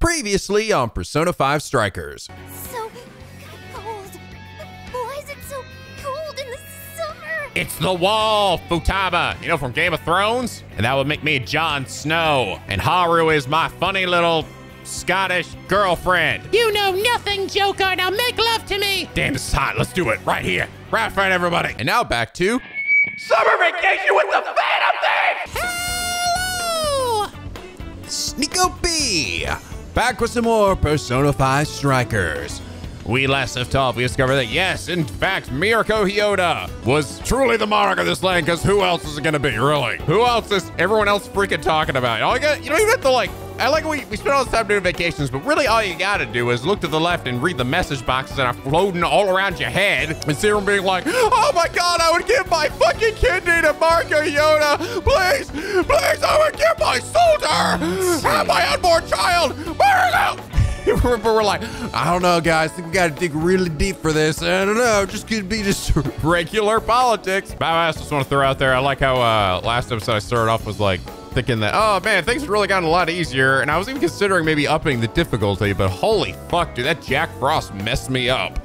Previously on Persona 5 Strikers. So cold. Why is it so cold in the summer? It's the wall, Futaba, you know, from Game of Thrones? And that would make me Jon Snow. And Haru is my funny little Scottish girlfriend. You know nothing, Joker. Now make love to me. Damn, this is hot. Let's do it right here. Right in front of everybody. And now back to Summer vacation with the Phantom Thieves! Hello. Sneeko B. Back with some more Persona 5 Strikers. We last left off, we discovered that yes, in fact, Mariko Hyodo was truly the monarch of this land, because who else is it gonna be, really? Who else is everyone else freaking talking about? All you, got, you don't even have to like, I like we, we spend all this time doing vacations, but really all you gotta do is look to the left and read the message boxes that are floating all around your head and see them being like, oh my god, I would give my fucking kidney to Mariko Hyodo. Please, please, I would give my her! Have my unborn child! Marco! we're like, I don't know, guys. I think we got to dig really deep for this. I don't know. Just could be just regular politics. But I just want to throw out there. I like how uh, last episode I started off was like thinking that, oh man, things really gotten a lot easier. And I was even considering maybe upping the difficulty, but holy fuck, dude, that Jack Frost messed me up.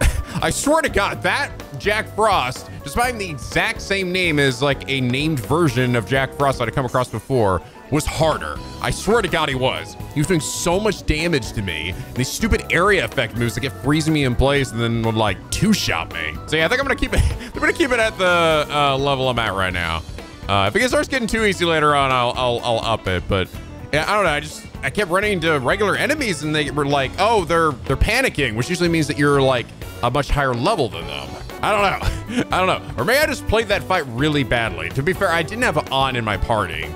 I swear to God, that Jack Frost, despite having the exact same name as like a named version of Jack Frost that I'd come across before, was harder. I swear to God he was. He was doing so much damage to me. These stupid area effect moves that get freezing me in place and then would like two-shot me. So yeah, I think I'm gonna keep it, I'm gonna keep it at the uh, level I'm at right now. Uh, if it starts getting too easy later on, I'll, I'll, I'll up it. But yeah, I don't know. I just, I kept running into regular enemies and they were like, oh, they're, they're panicking, which usually means that you're like a much higher level than them. I don't know. I don't know. Or maybe I just played that fight really badly. To be fair, I didn't have Ann on in my party.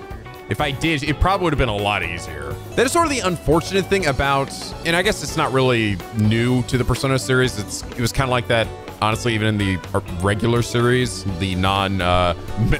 If I did, it probably would have been a lot easier. That is sort of the unfortunate thing about, and I guess it's not really new to the Persona series. It's It was kind of like that, honestly, even in the regular series, the non uh,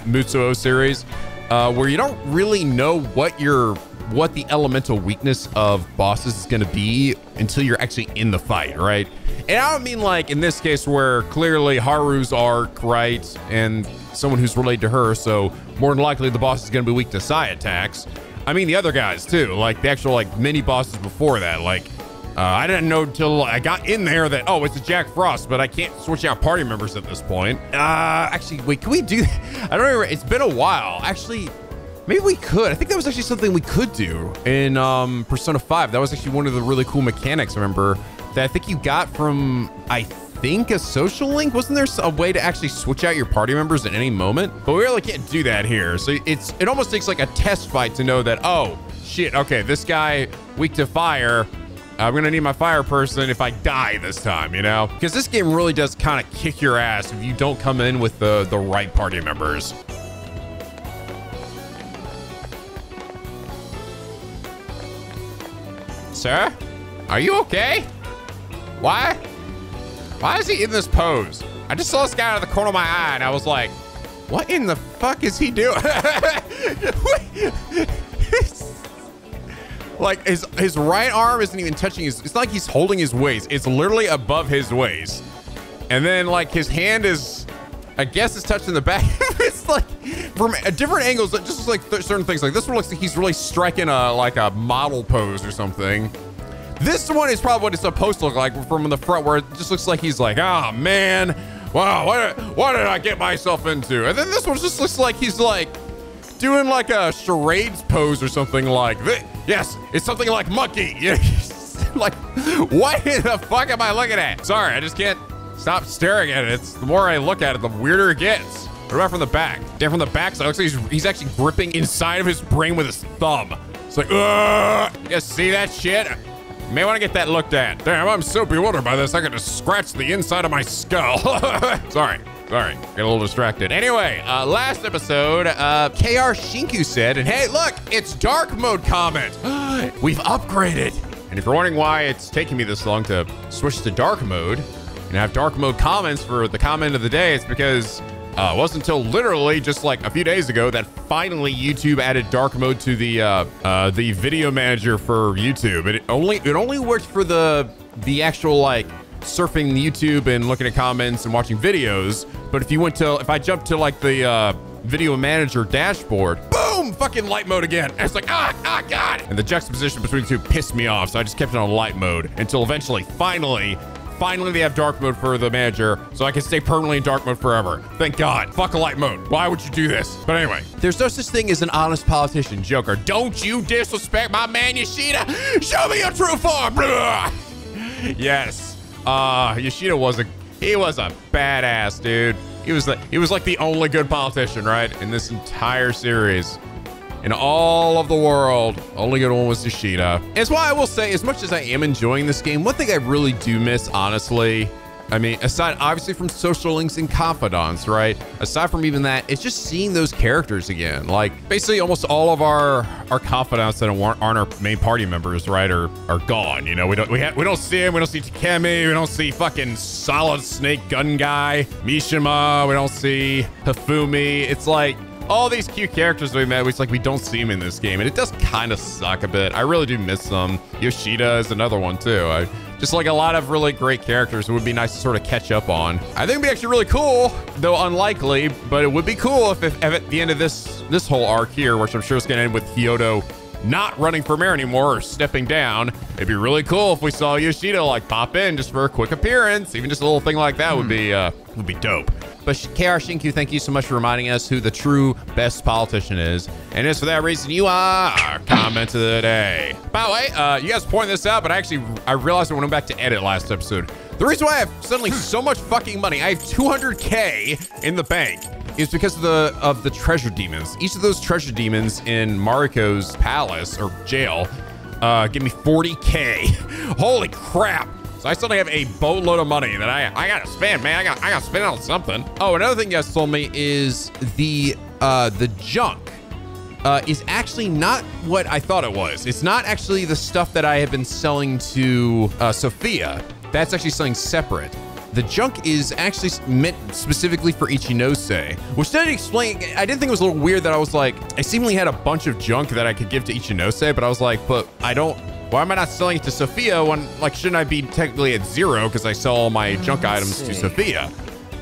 Musou series, uh, where you don't really know what your what the elemental weakness of bosses is going to be until you're actually in the fight, right? And I don't mean like in this case where clearly Haru's arc, right, and someone who's related to her, so more than likely the boss is going to be weak to psi attacks. I mean the other guys too, like the actual like mini bosses before that. Like uh, I didn't know till I got in there that oh it's a Jack Frost, but I can't switch out party members at this point. Uh, actually, wait, can we do? I don't remember. It's been a while. Actually, maybe we could. I think that was actually something we could do in um, Persona 5. That was actually one of the really cool mechanics. Remember that I think you got from I think a social link. Wasn't there a way to actually switch out your party members at any moment? But we really can't do that here. So it's it almost takes like a test fight to know that, oh, shit, okay, this guy weak to fire. I'm gonna need my fire person if I die this time, you know? Because this game really does kind of kick your ass if you don't come in with the, the right party members. Sir? Are you okay? Why? Why is he in this pose? I just saw this guy out of the corner of my eye and I was like, what in the fuck is he doing? like his his right arm isn't even touching his, it's like he's holding his waist. It's literally above his waist. And then like his hand is, I guess it's touching the back. it's like from different angles, just like certain things. Like this one looks like he's really striking a like a model pose or something. This one is probably what it's supposed to look like from the front, where it just looks like he's like, oh man, wow, what, what did I get myself into? And then this one just looks like he's like doing like a charades pose or something like this. Yes, it's something like monkey. like, what the fuck am I looking at? Sorry, I just can't stop staring at it. It's the more I look at it, the weirder it gets. What about from the back? Damn, from the back side, looks like he's, he's actually gripping inside of his brain with his thumb. It's like, Ugh! you see that shit? You may want to get that looked at. Damn, I'm so bewildered by this, I could just scratch the inside of my skull. Sorry. Sorry, get a little distracted. Anyway, uh, last episode, uh, KR Shinku said, and hey, look, it's dark mode comment. We've upgraded. And if you're wondering why it's taking me this long to switch to dark mode and have dark mode comments for the comment of the day, it's because uh, it wasn't until literally just like a few days ago that finally YouTube added dark mode to the uh, uh, the video manager for YouTube. And It only it only worked for the the actual like surfing YouTube and looking at comments and watching videos. But if you went to if I jumped to like the uh, video manager dashboard, boom, fucking light mode again. And it's like, ah, ah, God. And the juxtaposition between the two pissed me off. So I just kept it on light mode until eventually, finally, Finally, they have dark mode for the manager, so I can stay permanently in dark mode forever. Thank God. Fuck a light mode. Why would you do this? But anyway, there's no such thing as an honest politician, Joker. Don't you disrespect my man Yoshida. Show me your true form. Blah. Yes. Uh, Yoshida was a he was a badass dude. He was the he was like the only good politician, right, in this entire series. In all of the world, only good one was Yoshida. It's why I will say, as much as I am enjoying this game, one thing I really do miss, honestly, I mean, aside obviously from social links and confidants, right? Aside from even that, it's just seeing those characters again. Like basically almost all of our our confidants that aren't, aren't our main party members, right, are are gone. You know, we don't we, we don't see him. We don't see Takemi. We don't see fucking Solid Snake Gun Guy, Mishima. We don't see Hifumi. It's like all these cute characters we met, it's like we don't see them in this game, and it does kind of suck a bit. I really do miss them. Yoshida is another one too. I just like a lot of really great characters. It would be nice to sort of catch up on. I think it'd be actually really cool, though unlikely, but it would be cool if, if, if at the end of this this whole arc here, which I'm sure is going to end with Kyoto not running for mayor anymore or stepping down. It'd be really cool if we saw Yoshida like pop in just for a quick appearance. Even just a little thing like that would be uh, would be dope. But KR Shinku, thank you so much for reminding us who the true best politician is. And it's for that reason you are our comment of the day. By the way, uh, you guys pointed this out, but I actually I realized when I went back to edit last episode. The reason why I have suddenly so much fucking money, I have 200k in the bank, is because of the of the treasure demons. Each of those treasure demons in Mariko's palace or jail uh, give me 40k. Holy crap! So I suddenly have a boatload of money that I I gotta spend, man. I got I gotta spend on something. Oh, another thing you guys told me is the uh, the junk. Uh, is actually not what I thought it was. It's not actually the stuff that I have been selling to uh, Sophia. That's actually something separate. The junk is actually meant specifically for Ichinose, which didn't explain. I didn't think it was a little weird that I was like, I seemingly had a bunch of junk that I could give to Ichinose, but I was like, but I don't. Why am I not selling it to Sophia when, like, shouldn't I be technically at zero because I sell all my junk items to Sophia?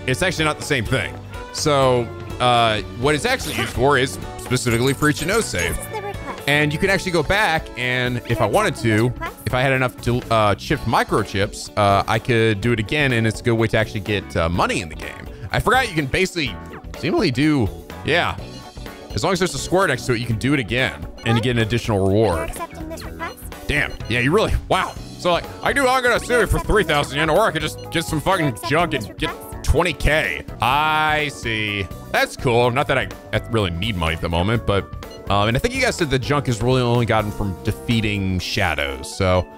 It's actually not the same thing. So, uh, what it's actually used for is specifically for is the request. And you can actually go back and if I wanted to, if I had enough to, uh, chipped microchips, uh, I could do it again. And it's a good way to actually get uh, money in the game. I forgot you can basically seemingly do, yeah. As long as there's a square next to it, you can do it again and you get an additional reward. Accepting this request? Damn. Yeah, you really, wow. So like, I do, I'm gonna sue it for 3,000 yen or I could just get some fucking junk and get 20K. I see. That's cool. Not that I, I really need money at the moment, but um, and I think you guys said the junk is really only gotten from defeating shadows. So,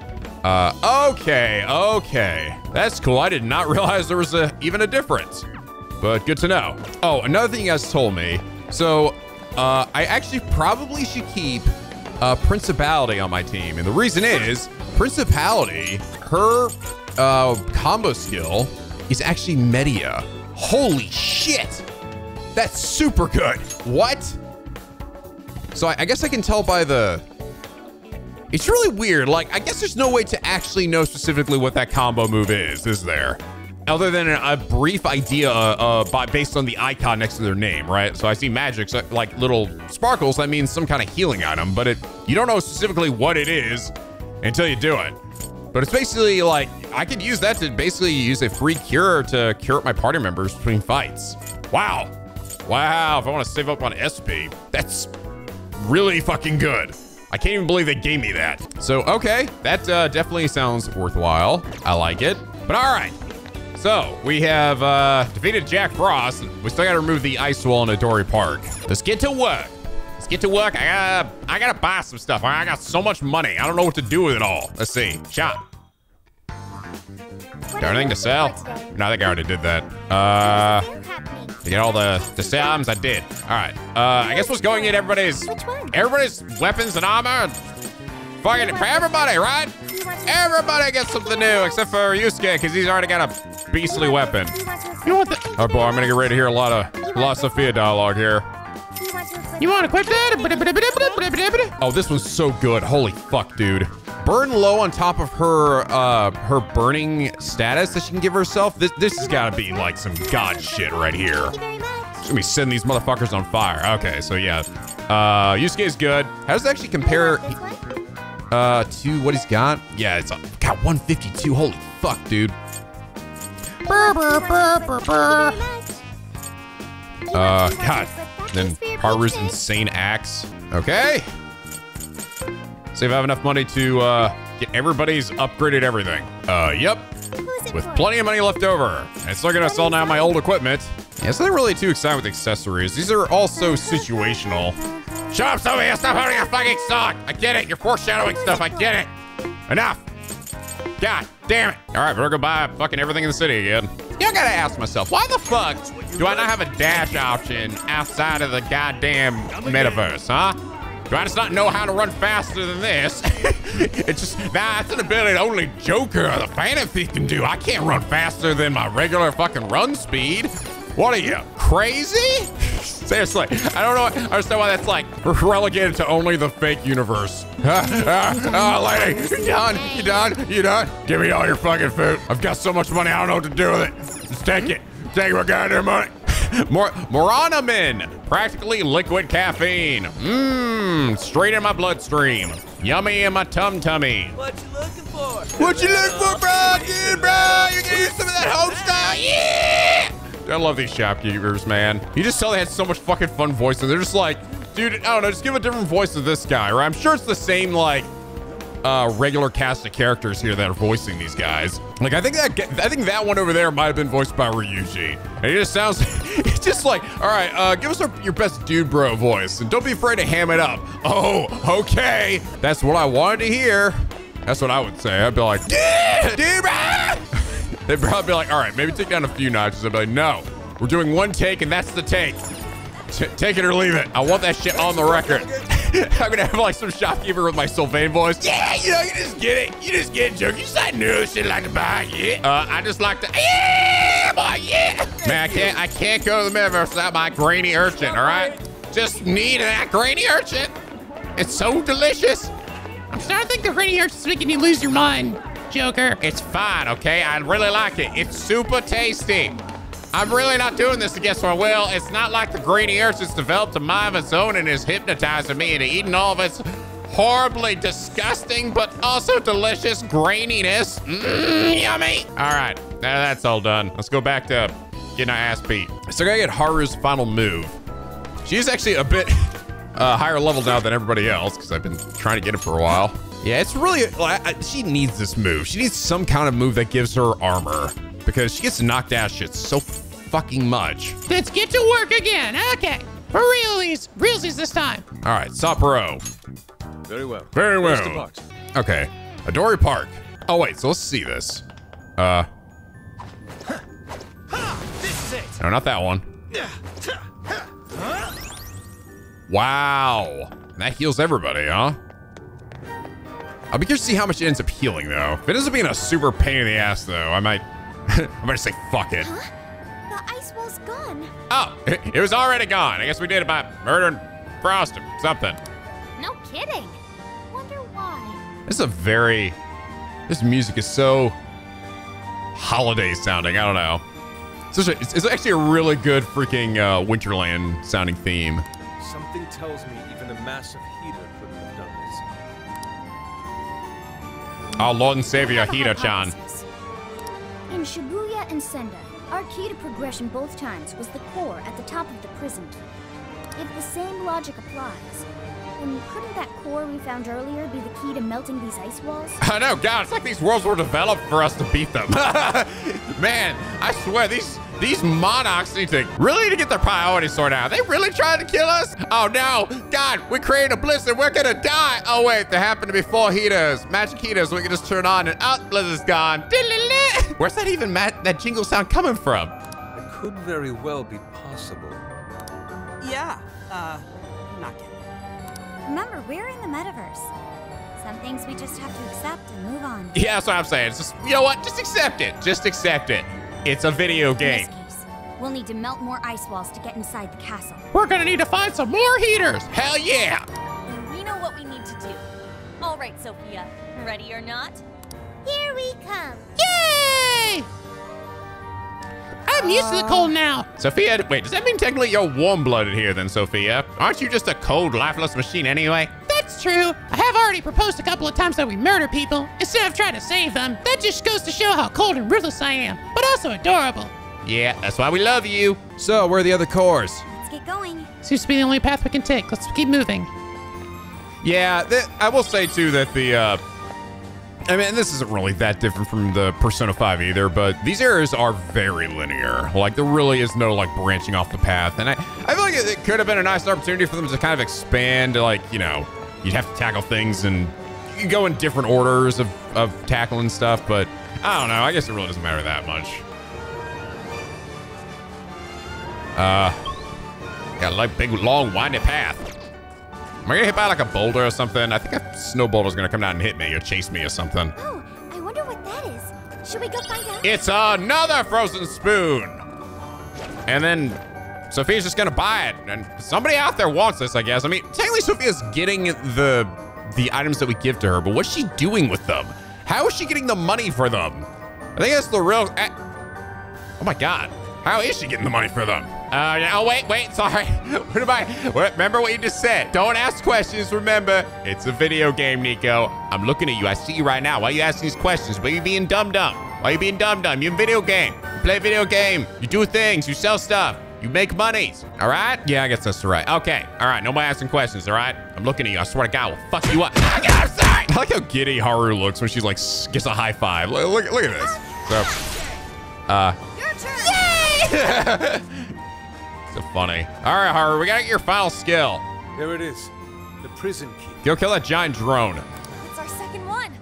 uh, okay, okay, that's cool. I did not realize there was a even a difference, but good to know. Oh, another thing you guys told me. So, uh, I actually probably should keep uh, Principality on my team, and the reason is Principality, her uh, combo skill is actually Media. Holy shit! That's super good. What? So I, I guess I can tell by the. It's really weird. Like, I guess there's no way to actually know specifically what that combo move is, is there? Other than a, brief idea uh, by, based on the icon next to their name, right? So I see magic, so like little sparkles. That means some kind of healing item, but it you don't know specifically what it is until you do it. But it's basically like I could use that to basically use a free cure to cure up my party members between fights. Wow. Wow, if I want to save up on SP, that's really fucking good. I can't even believe they gave me that. So, okay, that uh, definitely sounds worthwhile. I like it. But all right. So, we have uh, defeated Jack Frost. We still got to remove the ice wall in Odori Park. Let's get to work. Let's get to work. I gotta, gotta buy some stuff. I got so much money. I don't know what to do with it all. Let's see. Shop. Got anything to sell? No, I think I already did that. Uh, to get all the the items I did. All right. Uh, I guess what's going in everybody's everybody's weapons and armor. Fucking for everybody, right? To- Everybody gets something new except for Yusuke because he's already got a beastly weapon. You want? The, oh boy, I'm gonna get ready to hear a lot of a lot of Sophia dialogue here. You want to want that? Oh, this was so good. Holy fuck, dude. Burn low on top of her uh her burning status that she can give herself. This this has gotta be like some god shit right here. Thank you very much. Let me send these motherfuckers on fire. Okay, so yeah. Uh, Yusuke is good. How does it actually compare? Uh to what he's got? Yeah, it's got 152. Holy fuck, dude. Uh, God. Then Haru's insane axe. Okay. See if I have enough money to uh get everybody's upgraded everything. Uh, yep. With plenty of money left over. And still gonna sell now my old equipment. Yeah, it's not really too excited with accessories. These are also situational. Shut up, Sylvia! Stop having a fucking sock! I get it, you're foreshadowing stuff, I get it! Enough! God damn it! Alright, we're gonna buy fucking everything in the city again. Yeah, I gotta ask myself, why the fuck do I not have a dash option outside of the goddamn metaverse, huh? Do I just not know how to run faster than this? it's just, nah, that's an ability only Joker or the Phantom Thief can do. I can't run faster than my regular fucking run speed. What are you, crazy? Seriously, I don't know, I understand why that's like relegated to only the fake universe. Ah, lady, you done? You done? You done? Give me all your fucking food. I've got so much money, I don't know what to do with it. Just take it. Take my goddamn money. More Moranamin, practically liquid caffeine. Mmm, straight in my bloodstream. Yummy in my tum tummy. What you looking for? What you looking for, bro? Dude, bro, you can use some of that home style. Yeah. I love these shopkeepers, man. You just tell they had so much fucking fun voices. They're just like, dude, I don't know, just give a different voice to this guy, right? I'm sure it's the same, like, uh, regular cast of characters here that are voicing these guys. Like, I think that I think that one over there might have been voiced by Ryuji. And it just sounds, it's just like, all right, uh, give us our, your best dude bro voice, and don't be afraid to ham it up. Oh, okay, that's what I wanted to hear. That's what I would say. I'd be like, dude, bro. They'd probably be like, all right, maybe take down a few notches. I'd be like, no, we're doing one take, and that's the take. T- take it or leave it. I want that shit on the record. I'm gonna have like some shopkeeper with my Sylvain voice. Yeah, you know, you just get it. You just get it, joke. You like new shit like to buy, yeah. Uh, I just like to, yeah, boy, yeah. Man, I can't, I can't go to the metaverse without my grainy urchin. All right, just need that grainy urchin. It's so delicious. I'm starting to think the rainy urchin's making you lose your mind, Joker. It's fine, okay? I really like it. It's super tasty. I'm really not doing this against my will. It's not like the greeny urch has developed a mind of its own and is hypnotizing me into eating all of its horribly disgusting but also delicious graininess. Mmm, yummy. All right, now that's all done. Let's go back to getting our ass beat. So I gotta get Haru's final move. She's actually a bit uh, higher level now than everybody else because I've been trying to get it for a while. Yeah, it's really, like, I- she needs this move. She needs some kind of move that gives her armor because she gets knocked out shit so fucking much. Let's get to work again. Okay. For realies. Realsies this time. All right, Sapro. Very well. Very well. Okay, Odori Park. Oh wait, so let's see this. Uh, This is it. no, not that one. Wow, that heals everybody, huh? I'll be curious to see how much it ends up healing, though. If it ends up being a super pain in the ass, though, I might, I might just say fuck it. The ice wall's gone. Oh, it, it was already gone. I guess we did it by murdering Frost or something. No kidding. Wonder why. This is a very, this music is so holiday sounding. I don't know. It's, a, it's, it's actually a really good freaking uh, Winterland sounding theme. Something tells me even a massive heater couldn't have done this. Our Lord and Savior, Have a Hida-chan. In Shibuya and Sendai, our key to progression both times was the core at the top of the prison. If the same logic applies, then couldn't that core we found earlier be the key to melting these ice walls? I know, God, it's like these worlds were developed for us to beat them. Man, I swear, these these monarchs need to really need to get their priorities sorted out. They really trying to kill us? Oh no, God, we created a blizzard, we're gonna die. Oh wait, there happen to be four heaters, magic heaters we can just turn on and out, blizzard's gone. Where's that even ma- that jingle sound coming from? It could very well be possible. Yeah, uh, not yet. Remember, we're in the metaverse. Some things we just have to accept and move on. Yeah, that's what I'm saying. It's just, you know what? Just accept it. Just accept it. It's a video In game. this case, we'll need to melt more ice walls to get inside the castle. We're gonna need to find some more heaters. Hell yeah! And we know what we need to do. All right, Sophia. Ready or not? Here we come. Yay! I'm used to the cold now. Sophia, wait, does that mean technically you're warm-blooded here then, Sophia? Aren't you just a cold, lifeless machine anyway? That's true. I have already proposed a couple of times that we murder people instead of trying to save them. That just goes to show how cold and ruthless I am, but also adorable. Yeah, that's why we love you. So, where are the other cores? Let's get going. Seems to be the only path we can take. Let's keep moving. Yeah, th- I will say too that the, uh, I mean, this isn't really that different from the Persona 5 either, but these areas are very linear. Like, there really is no, like, branching off the path. And I, I feel like it, could have been a nice opportunity for them to kind of expand, like, you know, you'd have to tackle things and you go in different orders of, of tackling stuff, but I don't know. I guess it really doesn't matter that much. Uh, got like big, long, windy path. Am I gonna hit by like a boulder or something? I think a snow boulder's gonna come down and hit me or chase me or something. Oh, I wonder what that is. Should we go find out? It's another frozen spoon. And then Sophia's just gonna buy it. And somebody out there wants this, I guess. I mean, technically Sophia's getting the the items that we give to her, but what's she doing with them? How is she getting the money for them? I think that's the real. eh, Oh my god. How is she getting the money for them? Uh, yeah, oh, wait, wait, sorry. What am I? what- Remember what you just said. Don't ask questions, remember. It's a video game, Nico. I'm looking at you. I see you right now. Why are you asking these questions? Why are you being dumb-dumb? Why are you being dumb-dumb? You're in video game. You play video game. You do things. You sell stuff. You make monies. All right? Yeah, I guess that's right. Okay. All right. Nobody asking questions, all right? I'm looking at you. I swear to God, I will fuck you up. Okay, I'm sorry. I like how giddy Haru looks when she's like, gets a high five. Look, look, look at this. So, uh, Your turn. so funny. All right, Haru, we got to get your final skill. There it is. The prison key. Go kill that giant drone. It's our second one.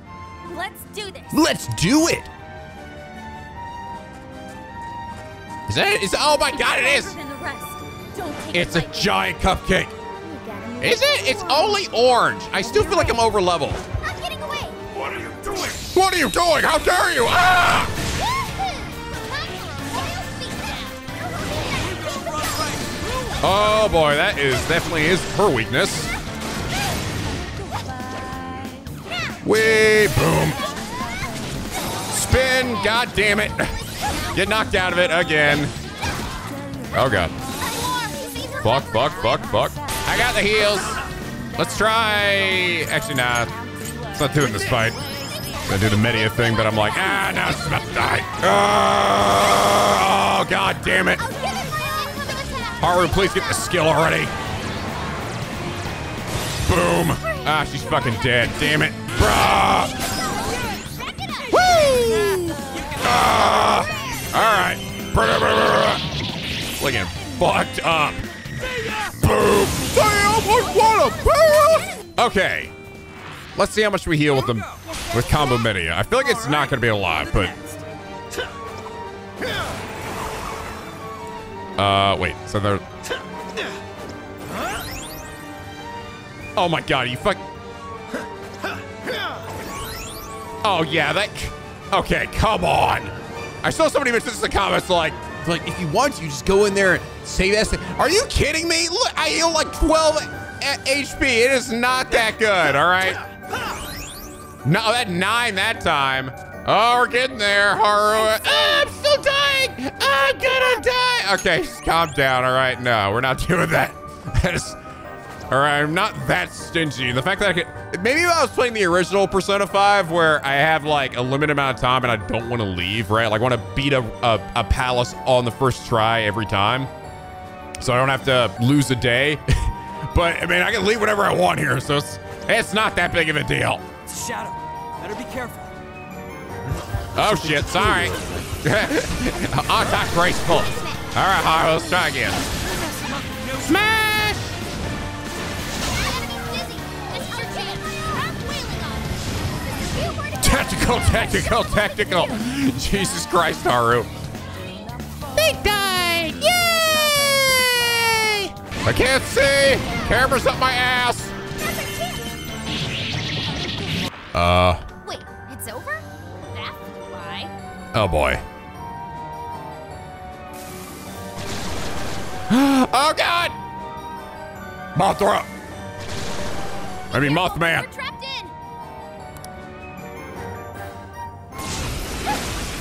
Let's do this. Let's do it! Is that it? Is, oh my God, it is. Longer than the rest. Don't take It's a giant cupcake. You gotta move Is it? It's only orange. I still feel like I'm over level. I'm getting away. What are you doing? What are you doing? How dare you? Ah! Oh boy, that is definitely is her weakness. Way boom. Spin, god damn it. Get knocked out of it again. Oh god. Fuck, fuck, fuck, fuck. I got the heals. Let's try. Actually, nah. It's not doing this fight. Gonna do the media thing, but I'm like, ah, now it's about to die. Oh, god damn it. Haru, please get the skill already. Boom. Ah, she's fucking dead. Damn it. Bruh. Woo! Ah. All right. Brr, brr. Looking fucked up. Boom. Damn, what a. Okay. Let's see how much we heal with them with combo media. I feel like it's not gonna be a lot, but uh wait, so they're Oh my god, you fuck Oh yeah, that Okay, come on. I saw somebody mention this in the comments like Like, if you want to, you just go in there and save S. Are you kidding me? Look, I heal like 12 HP. It is not that good, all right? No, that nine that time. Oh, we're getting there, Haru. Ah, I'm still dying. I'm gonna die. Okay, just calm down, all right? No, we're not doing that. That is, all right, I'm not that stingy. The fact that I could, maybe if I was playing the original Persona 5 where I have like a limited amount of time and I don't want to leave, right? Like, I want to beat a, a, a palace on the first try every time so I don't have to lose a day. but I mean, I can leave whenever I want here, so it's it's not that big of a deal. It's a shadow. Better be careful. Oh shit, sorry. Attack graceful. All right, Haru, let's try again. Smash! Tactical, tactical, tactical. Jesus Christ, Haru. Big die! Yay! I can't see. Camera's up my ass. Uh, oh boy. oh God! Mothra. I mean, Mothman. We're trapped in.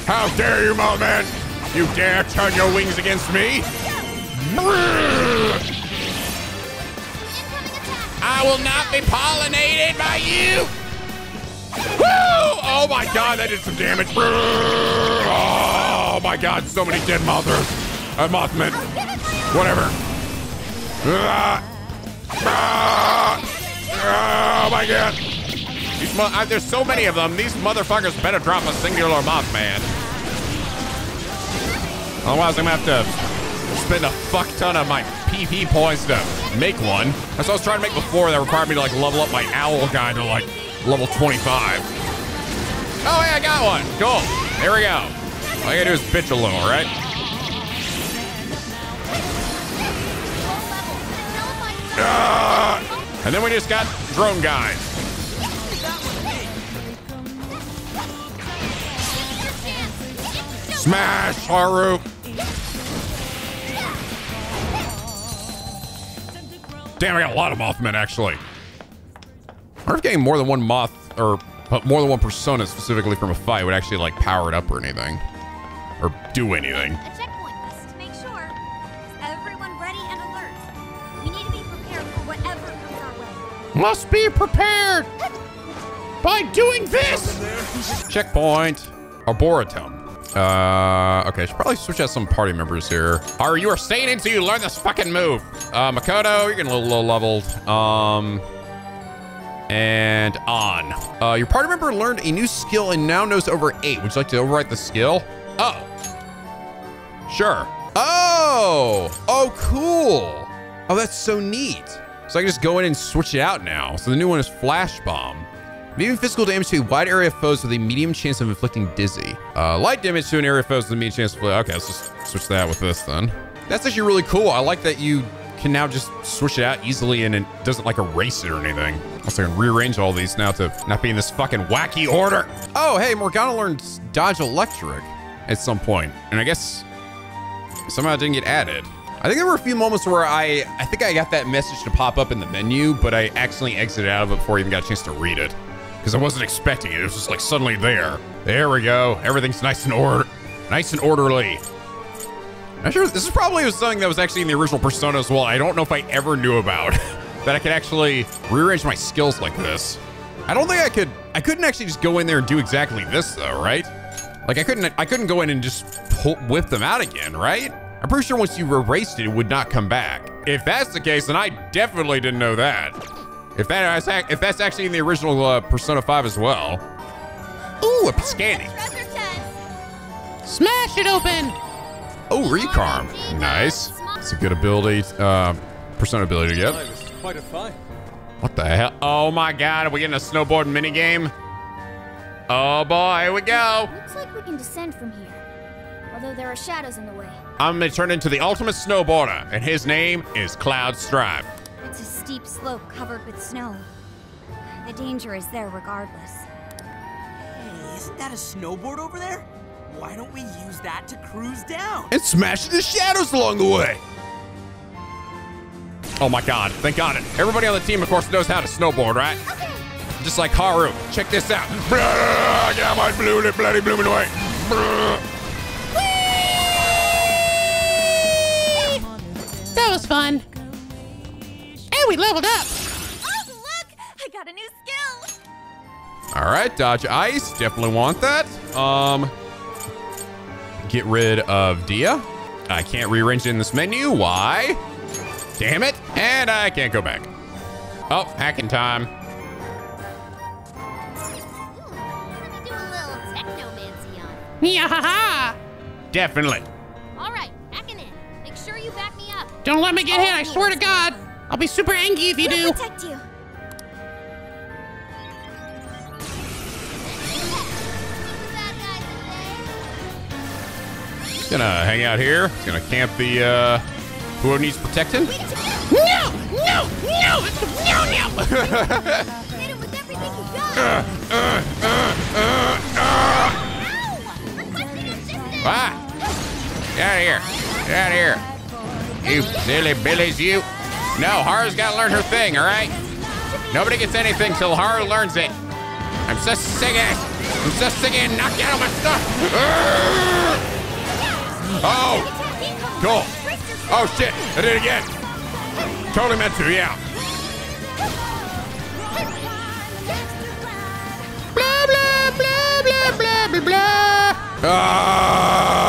How dare you, Mothman? You dare turn your wings against me? I will not be pollinated by you. Oh my god, that did some damage. Oh my god, so many dead mothers. Uh, Mothman. Whatever. Oh my god. Mo- uh, there's so many of them. These motherfuckers better drop a singular Mothman. Otherwise, I'm gonna have to spend a fuck ton of my PP points to make one. That's what I was trying to make before. That required me to like level up my owl guy to like level 25. Oh, hey, I got one. Cool. There we go. All I gotta do is bitch a little, right? Ah! and then we just got drone guys. Smash, Haru. Damn, I got a lot of Mothmen actually. I wonder if getting more than one moth or uh, more than one persona specifically from a fight would actually like power it up or anything. Or do anything. Checkpoint list to make sure. Is everyone ready and alert? We need to be prepared for whatever comes our way. Must be prepared by doing this. Checkpoint. Arboretum. Uh, okay, I should probably switch out some party members here. Are you are staying until you learn this fucking move? Uh, Makoto, you're getting a little low leveled. Um, and on. Uh, your party member learned a new skill and now knows over eight. Would you like to overwrite the skill? Oh, sure. Oh, oh, cool. Oh, that's so neat. So I can just go in and switch it out now. So the new one is Flash Bomb. Medium physical damage to a wide area of foes with a medium chance of inflicting dizzy. Uh, light damage to an area of foes with a medium chance of Okay, let's just switch that with this then. That's actually really cool. I like that you can now just switch it out easily and it doesn't like erase it or anything. Also, I can rearrange all these now to not be in this fucking wacky order. Oh, hey, Morgana learned Dodge Electric at some point, and I guess somehow it didn't get added. I think there were a few moments where I, I think I got that message to pop up in the menu, but I accidentally exited out of it before I even got a chance to read it. Because I wasn't expecting it. It was just like suddenly there. There we go. Everything's nice and order, nice and orderly. I'm sure this is probably something that was actually in the original Persona as well. I don't know if I ever knew about that I could actually rearrange my skills like this. I don't think I could. I couldn't actually just go in there and do exactly this though, right? Like I couldn't. I couldn't go in and just pull, whip them out again, right? I'm pretty sure once you erased it, it would not come back. If that's the case, then I definitely didn't know that. If that is if that's actually in the original uh, Persona 5 as well. Ooh, a scanning. Treasure chest. Smash it open! Oh, recarm. Nice. It's a good ability. Uh, Persona ability to get. It was quite a fight. What the hell? Oh my god, are we getting a snowboard minigame? Oh boy, here we go. Looks like we can descend from here. Although there are shadows in the way. I'm gonna turn into the ultimate snowboarder, and his name is Cloud Strife. It's a steep slope covered with snow. The danger is there regardless. Hey, isn't that a snowboard over there? Why don't we use that to cruise down? And smash the shadows along the way. Oh my god, thank god. Everybody on the team, of course, knows how to snowboard, right? Just like Haru. Check this out. Blah, get out my blue, bloody blooming way. That was fun. And we leveled up. Oh, look! I got a new skill! All right, dodge ice. Definitely want that. Um, get rid of Dia. I can't rearrange it in this menu. Why? Damn it. And I can't go back. Oh, hacking time. Do a little technomancy on. Yeah, ha, ha. Definitely. All right, backing in. Make sure you back me up. Don't let me get hit, I swear to God. I'll be super angry if you do. We'll protect you. Bad guys in Just gonna hang out here. Just gonna camp the, uh, whoever needs protecting. No, no, no, no, no. there. Hit him with everything you got. Ow! Requesting assistance. Ah! Get out of here. Get out of here. You silly billies, you. No, Haru's gotta learn her thing, all right? Nobody gets anything till Haru learns it. I'm so sick of it. I'm so sick of it. Knock out all my stuff. Oh, cool. Oh shit, I did it again. Totally meant to, yeah. Blah, blah, blah, blah, blah, blah, blah. Ah,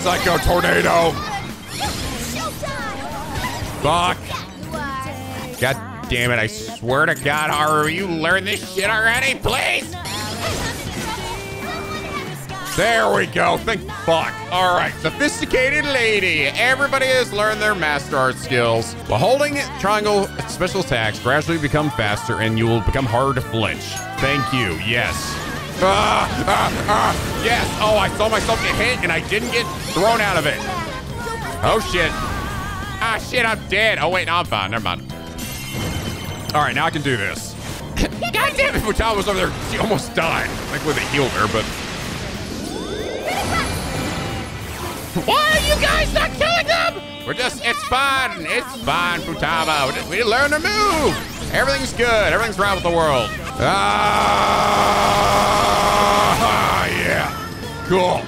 psycho tornado. Fuck. God damn it, I swear to God, Haru, you learn this shit already, please? There we go. Thank fuck. All right, sophisticated lady. Everybody has learned their master art skills. While holding triangle special attacks gradually become faster and you will become harder to flinch. Thank you. Yes. Ah, ah, ah, yes. Oh, I saw myself get hit and I didn't get thrown out of it. Oh shit. Ah shit, I'm dead. Oh wait, no, I'm fine. Never mind. All right, now I can do this. God damn it, Futaba was over there. She almost died. Thankfully they healed her, but Why are you guys not killing them? We're just, it's fun. It's fun, Futaba. We, just, we learn to move. Everything's good. Everything's right with the world. Ah, yeah. Cool.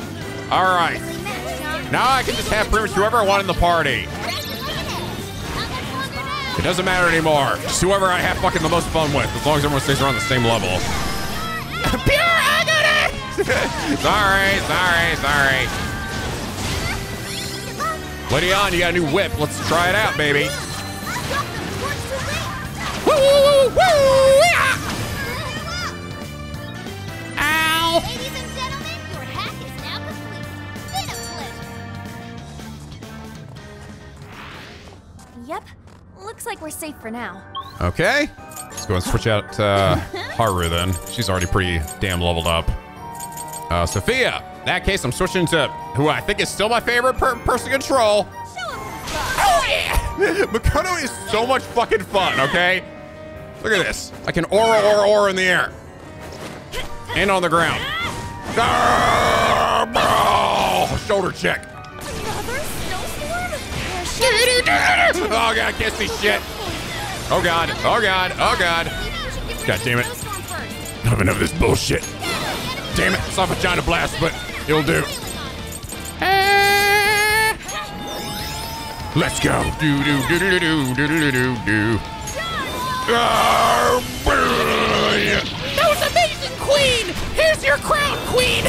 All right. Now I can just have pretty much whoever I want in the party. It doesn't matter anymore. Just whoever I have fucking the most fun with, as long as everyone stays around the same level. Pure agony! sorry, sorry, sorry. Lydion, you got a new whip. Let's try it out, baby. Woo, woo, woo, woo, yeah. Ow! Yep. Looks like we're safe for now. Okay. Let's go and switch out uh, Haru then. She's already pretty damn leveled up. Uh, Sophia. In that case, I'm switching to who I think is still my favorite per person to control. Oh yeah! Makoto is so much fucking fun, okay? Look at this. I can aura, aura, aura in the air. And on the ground. Oh, shoulder check. Oh god, I can't see shit. Oh god, oh god, oh god. God damn it. I have enough of this bullshit. Damn it, it's not vagina blast, but it'll do. Let's go. Do do do do do do do do do. Ah, yeah. That was amazing, Queen! Here's your crown, Queen!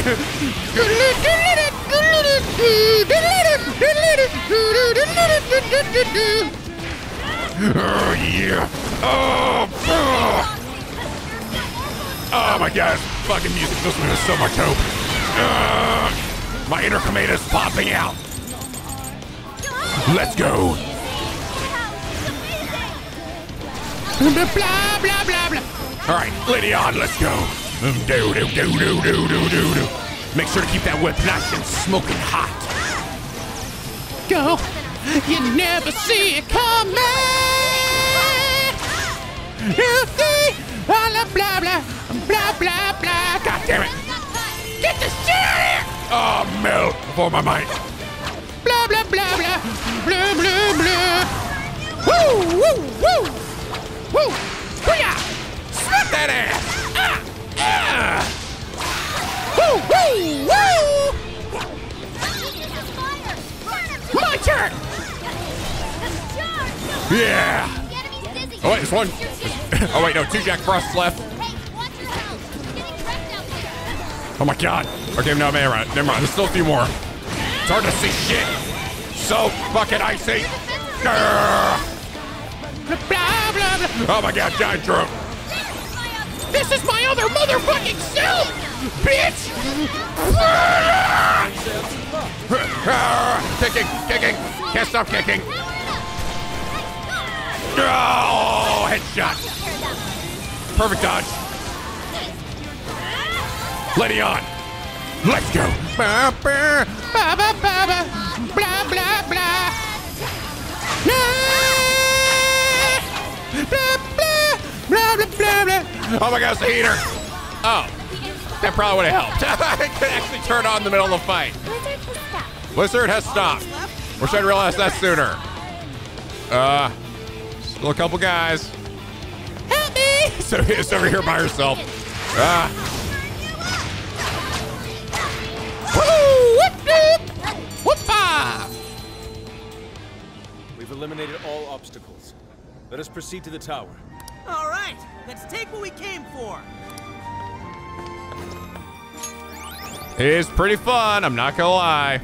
Oh yeah. Oh, oh. Oh my god, fucking music fills me with so much hope. My inner command is popping out. Let's go. Blah, blah, blah, blah. All right, Lydion, let's go. Mm, do do do do do do do do. Make sure to keep that whip nice and smoking hot. Go! You never see it coming! You see? Blah, blah, blah, blah, blah, blah. God damn it. Get this shit out of here! Oh, melt before my mind. Blah, blah, blah, blah, blah, blah, blah. Woo, woo, woo! Woo! Booyah! Smack that ass. Ah, ah. Woo, woo, woo! My turn! Yeah. Oh, wait, there's one. Oh, wait, no, two Jack Frosts left. Oh my god. Okay, no, never mind. Never mind. There's still a few more. It's hard to see shit. So fucking icy. Grr. Blah, blah, blah. Oh my god, giant drone. This is my other motherfucking self! Bitch! kicking, kicking. Can't stop kicking. Oh, headshot. Perfect dodge. Lydion. Let's go. Bah, bah. Ba ba ba ba. Blah blah blah. Blah blah blah blah blah blah. Oh my god, the heater. Oh, that probably would have helped. I could actually turn on in the middle of the fight. Blizzard has stopped. Blizzard has stopped. Wish I'd realized that sooner. Uh, still a couple guys. Help me! So it's over here by herself. Ah, We've eliminated all obstacles. Let us proceed to the tower. All right, let's take what we came for. It's pretty fun, I'm not gonna lie.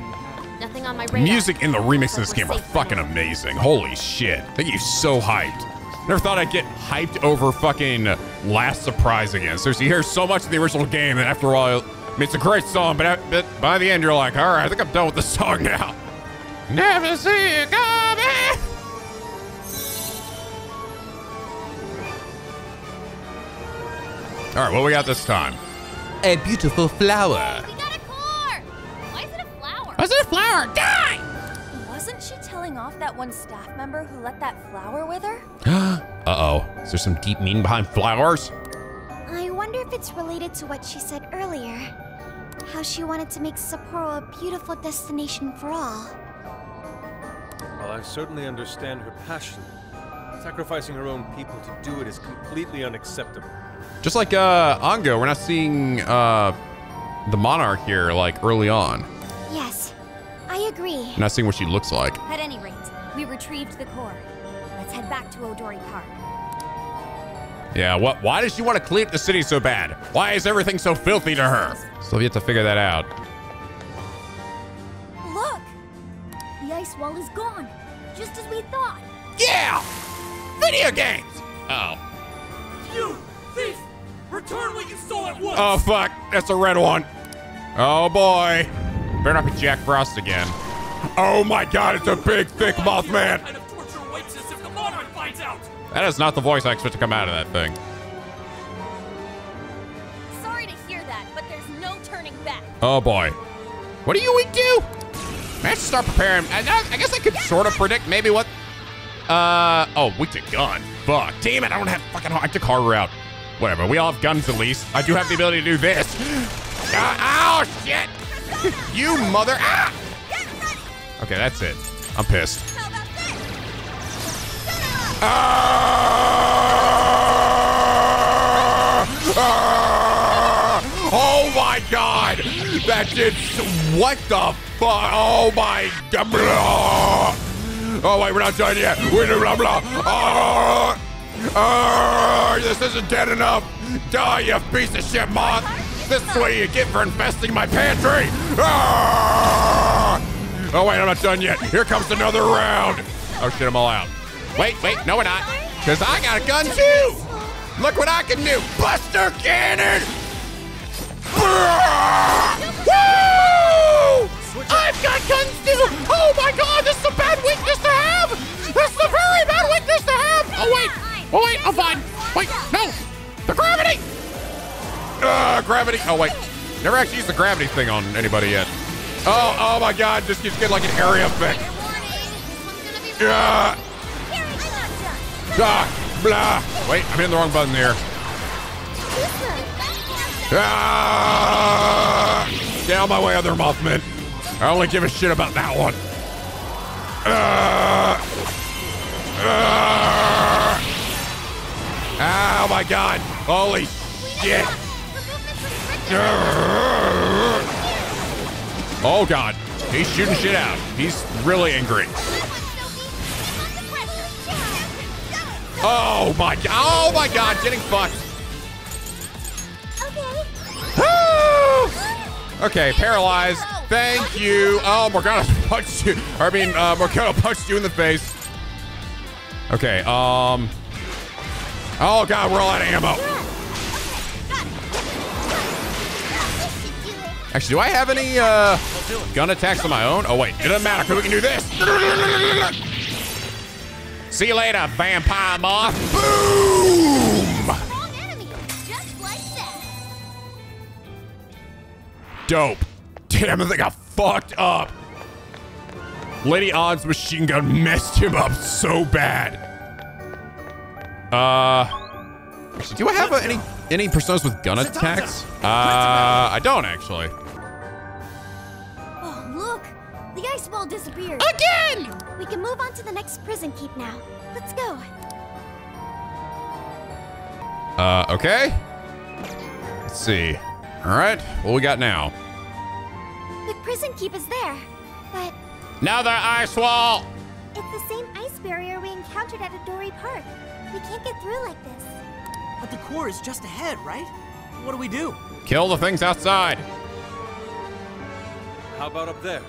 Nothing on my radar. Music and the remix of this game are fucking amazing. Holy shit. That you so hyped. Never thought I'd get hyped over fucking Last Surprise again. Seriously, you hear so much of the original game, and after a while, I mean, it's a great song, but, at- but by the end, you're like, all right, I think I'm done with the song now. Never see it coming. All right, what we got this time? A beautiful flower. We got a core! Why is it a flower? Was it a flower? Die! Wasn't she telling off that one staff member who let that flower wither? Uh-oh. Is there some deep meaning behind flowers? I wonder if it's related to what she said earlier. How she wanted to make Sapporo a beautiful destination for all. While I certainly understand her passion, sacrificing her own people to do it is completely unacceptable. Just like uh Ango, we're not seeing uh the monarch here like early on. Yes, I agree. We're not seeing what she looks like. At any rate, we retrieved the core. Let's head back to Odori Park. Yeah, what why does she want to clean up the city so bad? Why is everything so filthy to her? Still yet to figure that out. Look! The ice wall is gone, just as we thought. Yeah! Video games! Oh. You thief! Return what you stole at once. Oh fuck, that's a red one. Oh boy. Better not be Jack Frost again. Oh my god, it's a big, thick Mothman. That is not the voice I expect to come out of that thing. Sorry to hear that, but there's no turning back. Oh boy. What do you we do? I have to start preparing. I, I- guess I could sort of predict maybe what. Uh oh, weak to gun. Fuck. Damn it! I don't have fucking. I took harder out. Whatever. We all have guns at least. I do have the ability to do this. Ah, oh shit! you mother. Ah! Okay, that's it. I'm pissed. Oh my god! That did. What the fuck? Oh my. Oh wait, we're not done yet. We're blah blah. Ah! Ah! this isn't dead enough. Die, you piece of shit moth. This is what you get for infesting my pantry. Ah! Oh wait, I'm not done yet. Here comes another round. Oh shit, I'm all out. Wait, wait, no we're not. Cause I got a gun too. Look what I can do! Buster Cannon! Woo! I've got guns too! Oh my god, this is a bad weakness to have! This is a very bad weakness to have! Oh wait! Oh wait, I'm fine! Wait, no! The gravity! Uh, gravity! Oh wait. Never actually used the gravity thing on anybody yet. Oh, oh my god, just keeps getting like an area effect. Fair ah, blah. Wait, I'm hitting the wrong button there. Ah! Get out my way, other Mothman. I only give a shit about that one. Ah! Ah! Oh my god! Holy shit! Oh god, he's shooting shit out. He's really angry. Oh my god! Oh my god! Getting fucked. Woo! Okay, paralyzed. Thank you. Oh, Morgana punched you. I mean, uh, Morgana punched you in the face. Okay, um. Oh god, we're all out of ammo. Actually, do I have any uh gun attacks of my own? Oh wait, it doesn't matter because we can do this. See you later, vampire moth. Boom! Enemy. Like. Dope. Damn, I think I fucked up. Lady Odd's machine gun messed him up so bad. Uh, do I have uh, any any personas with gun attacks? Uh, I don't actually. The ice disappeared. Again! We can move on to the next prison keep now. Let's go. Uh, okay. Let's see. All right, what we got now? The prison keep is there, but now Another ice wall. it's the same ice barrier we encountered at Odori Park. We can't get through like this. But the core is just ahead, right? What do we do? Kill the things outside. How about up there?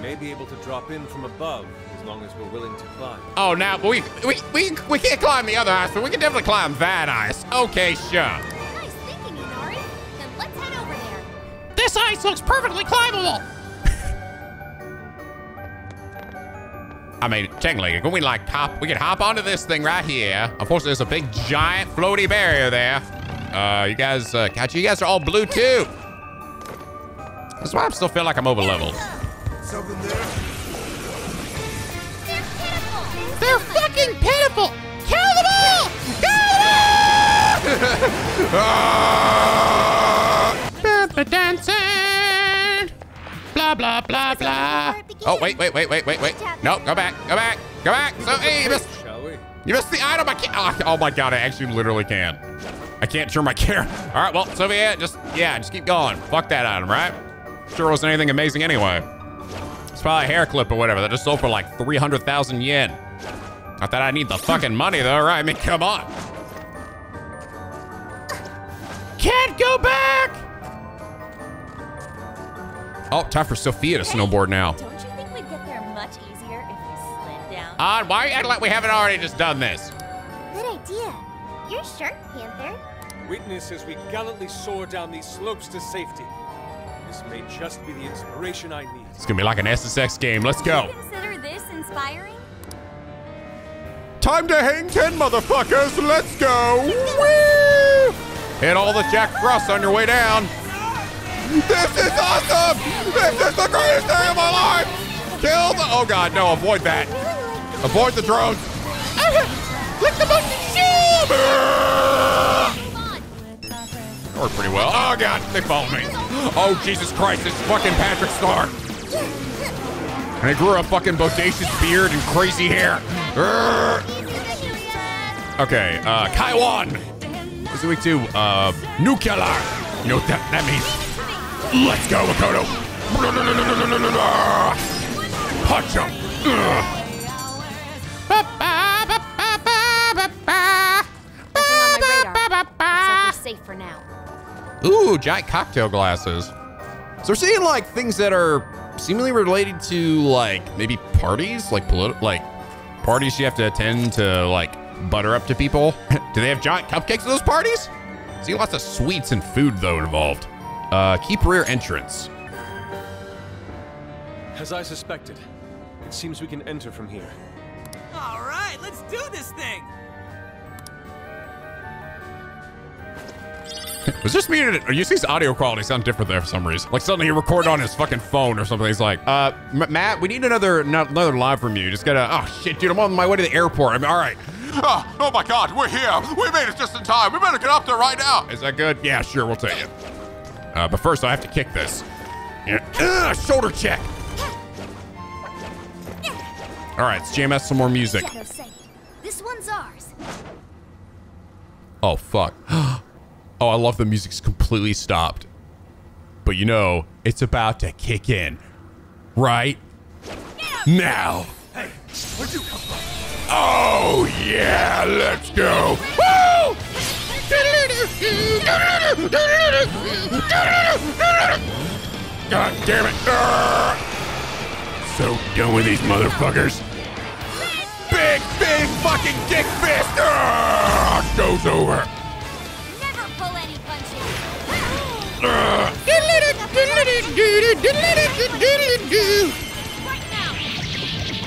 May be able to drop in from above as long as we're willing to climb. Oh, now we we we we can't climb the other ice, but we can definitely climb that ice. Okay, sure. Nice thinking, Inari. Then let's head over there. This ice looks perfectly climbable. I mean, technically, can we like hop? We can hop onto this thing right here. Unfortunately, there's a big giant floaty barrier there. Uh, you guys, uh, gotcha. You guys are all blue too. That's why I still feel like I'm over leveled. Something there? They're pitiful. They're fucking pitiful. Kill them all! Kill them all! Ba- dancing. Blah blah blah blah. Oh, wait, wait, wait, wait, wait, wait. No, go back, go back, go back. So, hey, you missed, Shall we? you missed the item. I can't. Oh, oh my god, I actually literally can. I can't turn my camera. All right, well, Sophia, just yeah, just keep going. Fuck that item, right? Sure wasn't anything amazing anyway. It's probably a hair clip or whatever that just sold for like 300,000 yen. Not that I need the fucking money though, right? I mean, come on. Can't go back. Oh, time for Sophia to snowboard now. Don't you think we'd get there much easier if we slid down? On, why are you acting like we haven't already just done this? Good idea. You're sharp, Panther. Witness as we gallantly soar down these slopes to safety. This may just be the inspiration I need. It's gonna be like an SSX game. Let's go. consider this inspiring? Time to hang 10, motherfuckers. Let's go. Woo! Hit all the Jack Frost on your way down. This is awesome. This is the greatest day of my life. Kill the. Oh, God. No, avoid that. Avoid the drones. Lick the monkey shield. Worked pretty well. Oh, God. They follow me. Oh, Jesus Christ. It's fucking Patrick Star. And I grew a fucking bodacious beard and crazy hair. Urgh. Okay, uh, Kaiwan. This is week two. Uh, nuclear. You know what that, that means? Let's go, Makoto. Punch him. Ugh. Nothing on my radar. Looks safe for now. Ooh, giant cocktail glasses. So we're seeing like things that are seemingly related to like maybe parties, like politi- like parties you have to attend to like butter up to people. Do they have giant cupcakes at those parties? See lots of sweets and food though involved. Uh, keep rear entrance. As I suspected, it seems we can enter from here. All right, let's do this thing. Was just me or Yusuke's audio quality sound different there for some reason? Like suddenly he recorded on his fucking phone or something. He's like, uh, Matt, we need another another live from you. Just gotta. Oh shit, dude, I'm on my way to the airport. I mean, all right. Oh, oh my God, we're here. We made it just in time. We better get up there right now. Is that good? Yeah, sure, we'll take it. Uh, but first, I have to kick this. Yeah. Ugh, shoulder check. All right, let's jam out some more music. This one's ours. Oh, fuck. oh, I love the music's completely stopped. But you know, it's about to kick in. Right? Now. Hey, where'd you come from? Oh, yeah, let's go. Woo! God damn it. So done with these motherfuckers. Big, big fucking dick fist. Goes over.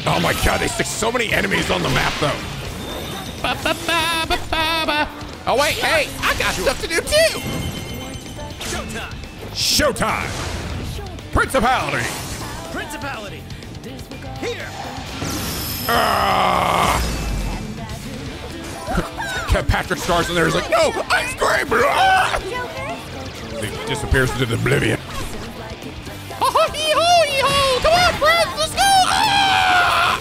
Oh my god, they stick so many enemies on the map though. Oh wait, hey, I got stuff to do too. Showtime! Showtime. Principality. Principality! Here! Ah. Kept Patrick Stars in there. He's like, no, ice cream it disappears into oblivion. Oh, hee ho, hee ho! Come on, friends, let's go! Ah!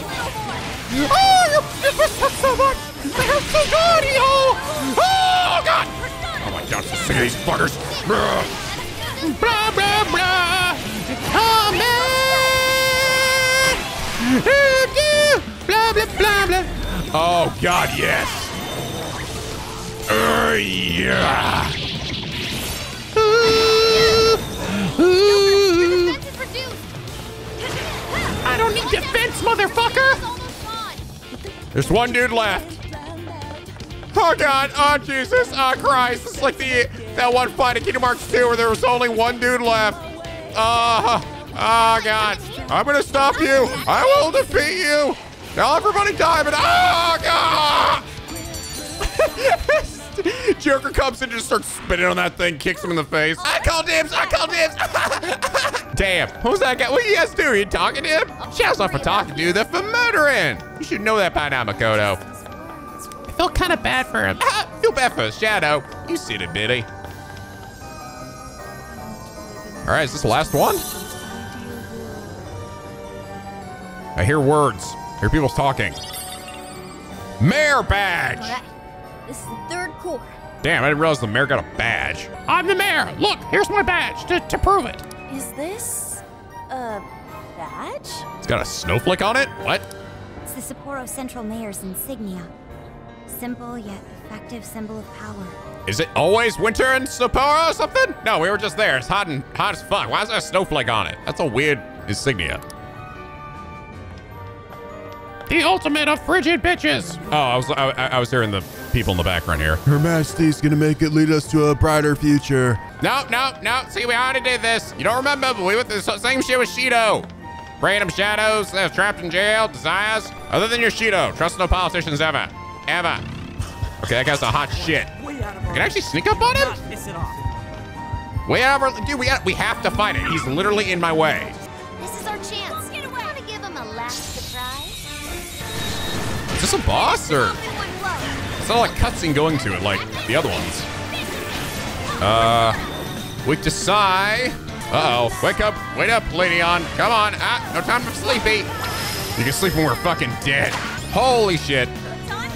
Oh, you missed so much! I have so good, hee ho! Oh, God! Oh, my God, sick of these fuckers! Blah, blah, blah! Comment! Blah, blah, blah, blah! Oh, God, yes! Uh, yeah. I don't need defense, motherfucker! There's one dude left. Oh God! Oh Jesus! Oh Christ! It's like the that one fight in Kingdom Hearts 2 where there was only one dude left. Oh, oh God! I'm gonna stop you. I will defeat you. Now everybody die, but oh God! Joker comes and just starts spitting on that thing, kicks him in the face. I call dibs. I call dibs. Damn. who's that guy? What do you guys do? Are you talking to him? Shadow's not for talking to. They're for murdering. You should know that by now, Makoto. I felt kind of bad for him. Ah, feel bad for Shadow. You see silly bitty. All right, is this the last one? I hear words. I hear people talking. Mayor badge. This is the third core. Damn, I didn't realize the mayor got a badge. I'm the mayor. Look, here's my badge to, to prove it. Is this a badge? It's got a snowflake on it. What? It's the Sapporo Central Mayor's insignia. Simple yet effective symbol of power. Is it always winter in Sapporo or something? No, we were just there. It's hot and hot as fuck. Why is there a snowflake on it? That's a weird insignia. The ultimate of frigid bitches. Oh, I was I, I was hearing the people in the background here. Her Majesty's gonna make it lead us to a brighter future. No, no, no. See, we already did this. You don't remember, but we went through the same shit with Shido. Random shadows that are trapped in jail, desires. Other than your Shido, trust no politicians ever. Ever. Okay, that guy's a hot shit. Way out of Can I actually sneak up on him? Not miss it off. Way over, dude. We got, we have to fight it. He's literally in my way. Is this a boss or? Off in one blow. It's not like cutscene going to it like the other ones. Uh, weak to Psy. Uh-oh. Wake up. Wait up, Leon. Come on. Ah, no time for sleepy. You can sleep when we're fucking dead. Holy shit.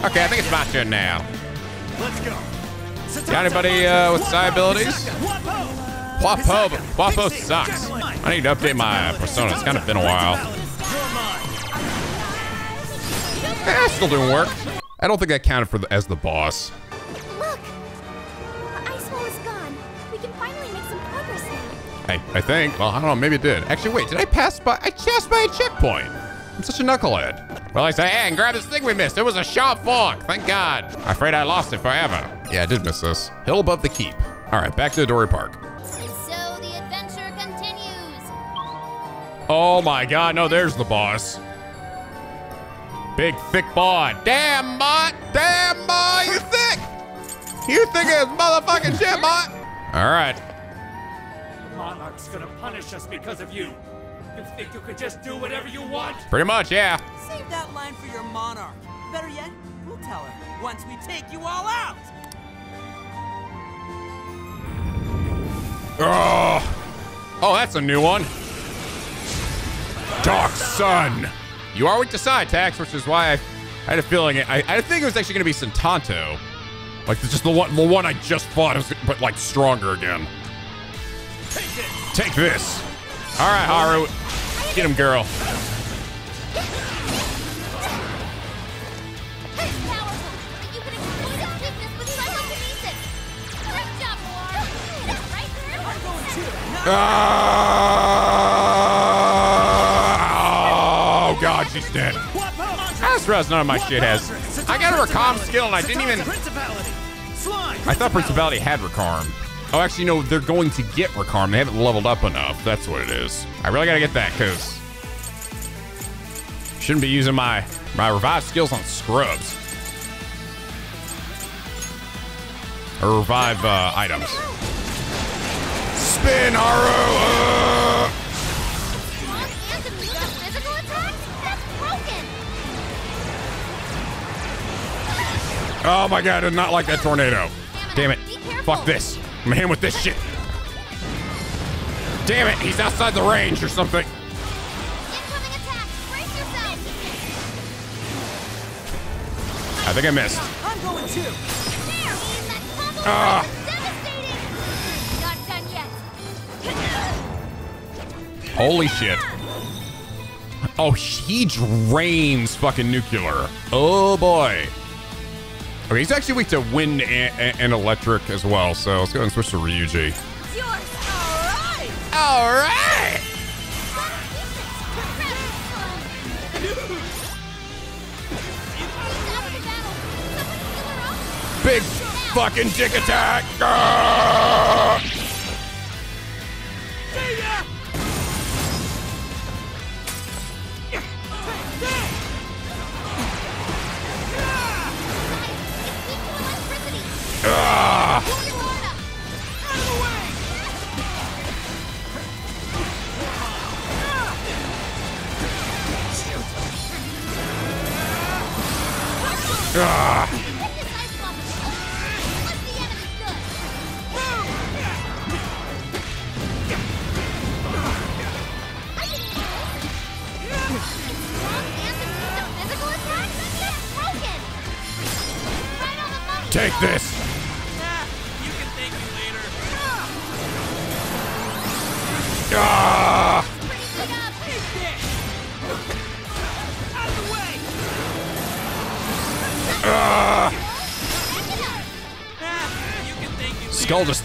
Okay, I think it's my turn now. Let's go. Got anybody uh, with Psy abilities? Wapo, Wapo sucks. I need to update my persona. It's kind of been a while. Eh, still didn't work. I don't think that counted for the, as the boss. Look. The ice wall is gone. We can finally make some progress now. I, I think. Well, I don't know. Maybe it did. Actually, wait. Did I pass by? I passed by a checkpoint. I'm such a knucklehead. Well, I say, hey, and grab this thing we missed. It was a sharp fork. Thank God. I'm afraid I lost it forever. Yeah, I did miss this. Hill above the keep. All right, back to the Dory Park. So the adventure continues. Oh my God. No, there's the boss. Big, thick bod. Damn, bot. Damn, bot. You thick. You thick as motherfucking shit, bot. All right. The Monarch's gonna punish us because of you. You think you could just do whatever you want? Pretty much, yeah. Save that line for your monarch. Better yet, we'll tell her once we take you all out. Oh, oh, that's a new one. Dark Sun. You are weak to side attacks, which is why I, I had a feeling it, I, I think it was actually going to be Santanto. Like just the one, the one I just fought, was, but like stronger again. Take this. All right, Haru, get him, girl. It's powerful, but you can exploit its weakness with psychokinesis. Great job, Moore. Right there. Ah! Oh God, she's dead. I surprised none of my shit has. I got a Recarm skill and I didn't even. I thought Principality had Recarm. Oh, actually, no, they're going to get Recarm. They haven't leveled up enough. That's what it is. I really gotta get that because shouldn't be using my my revived skills on scrubs or revive uh, items. Spin Haru. Uh! Oh my god, I did not like that tornado. Damn it. Fuck this. I'm gonna hit him with this shit. Damn it, he's outside the range or something. Incoming attack. Brace yourself. I think I missed. I'm going too. There. That combo Ah. Not done yet. Holy shit. Oh, he drains fucking nuclear. Oh boy. Okay, he's actually weak to wind and, and electric as well. So let's go ahead and switch to Ryuji. It's yours. All right. All right. Big fucking dick attack. Ah!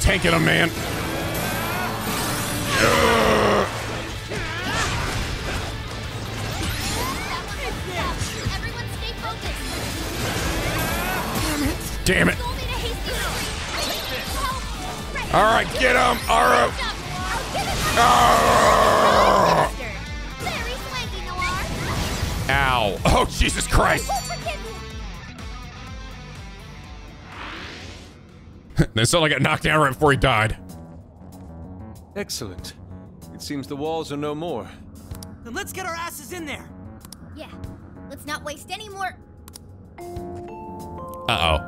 Tanking him, man. Damn it. Don't need a hasty help. All right, get him. All right. I'll give it! Very swanky, Noir. Ow. Oh, Jesus Christ. Won't forgive you. Then suddenly got knocked down right before he died. Excellent. It seems the walls are no more. Then let's get our asses in there. Yeah. Let's not waste any more. Uh-oh.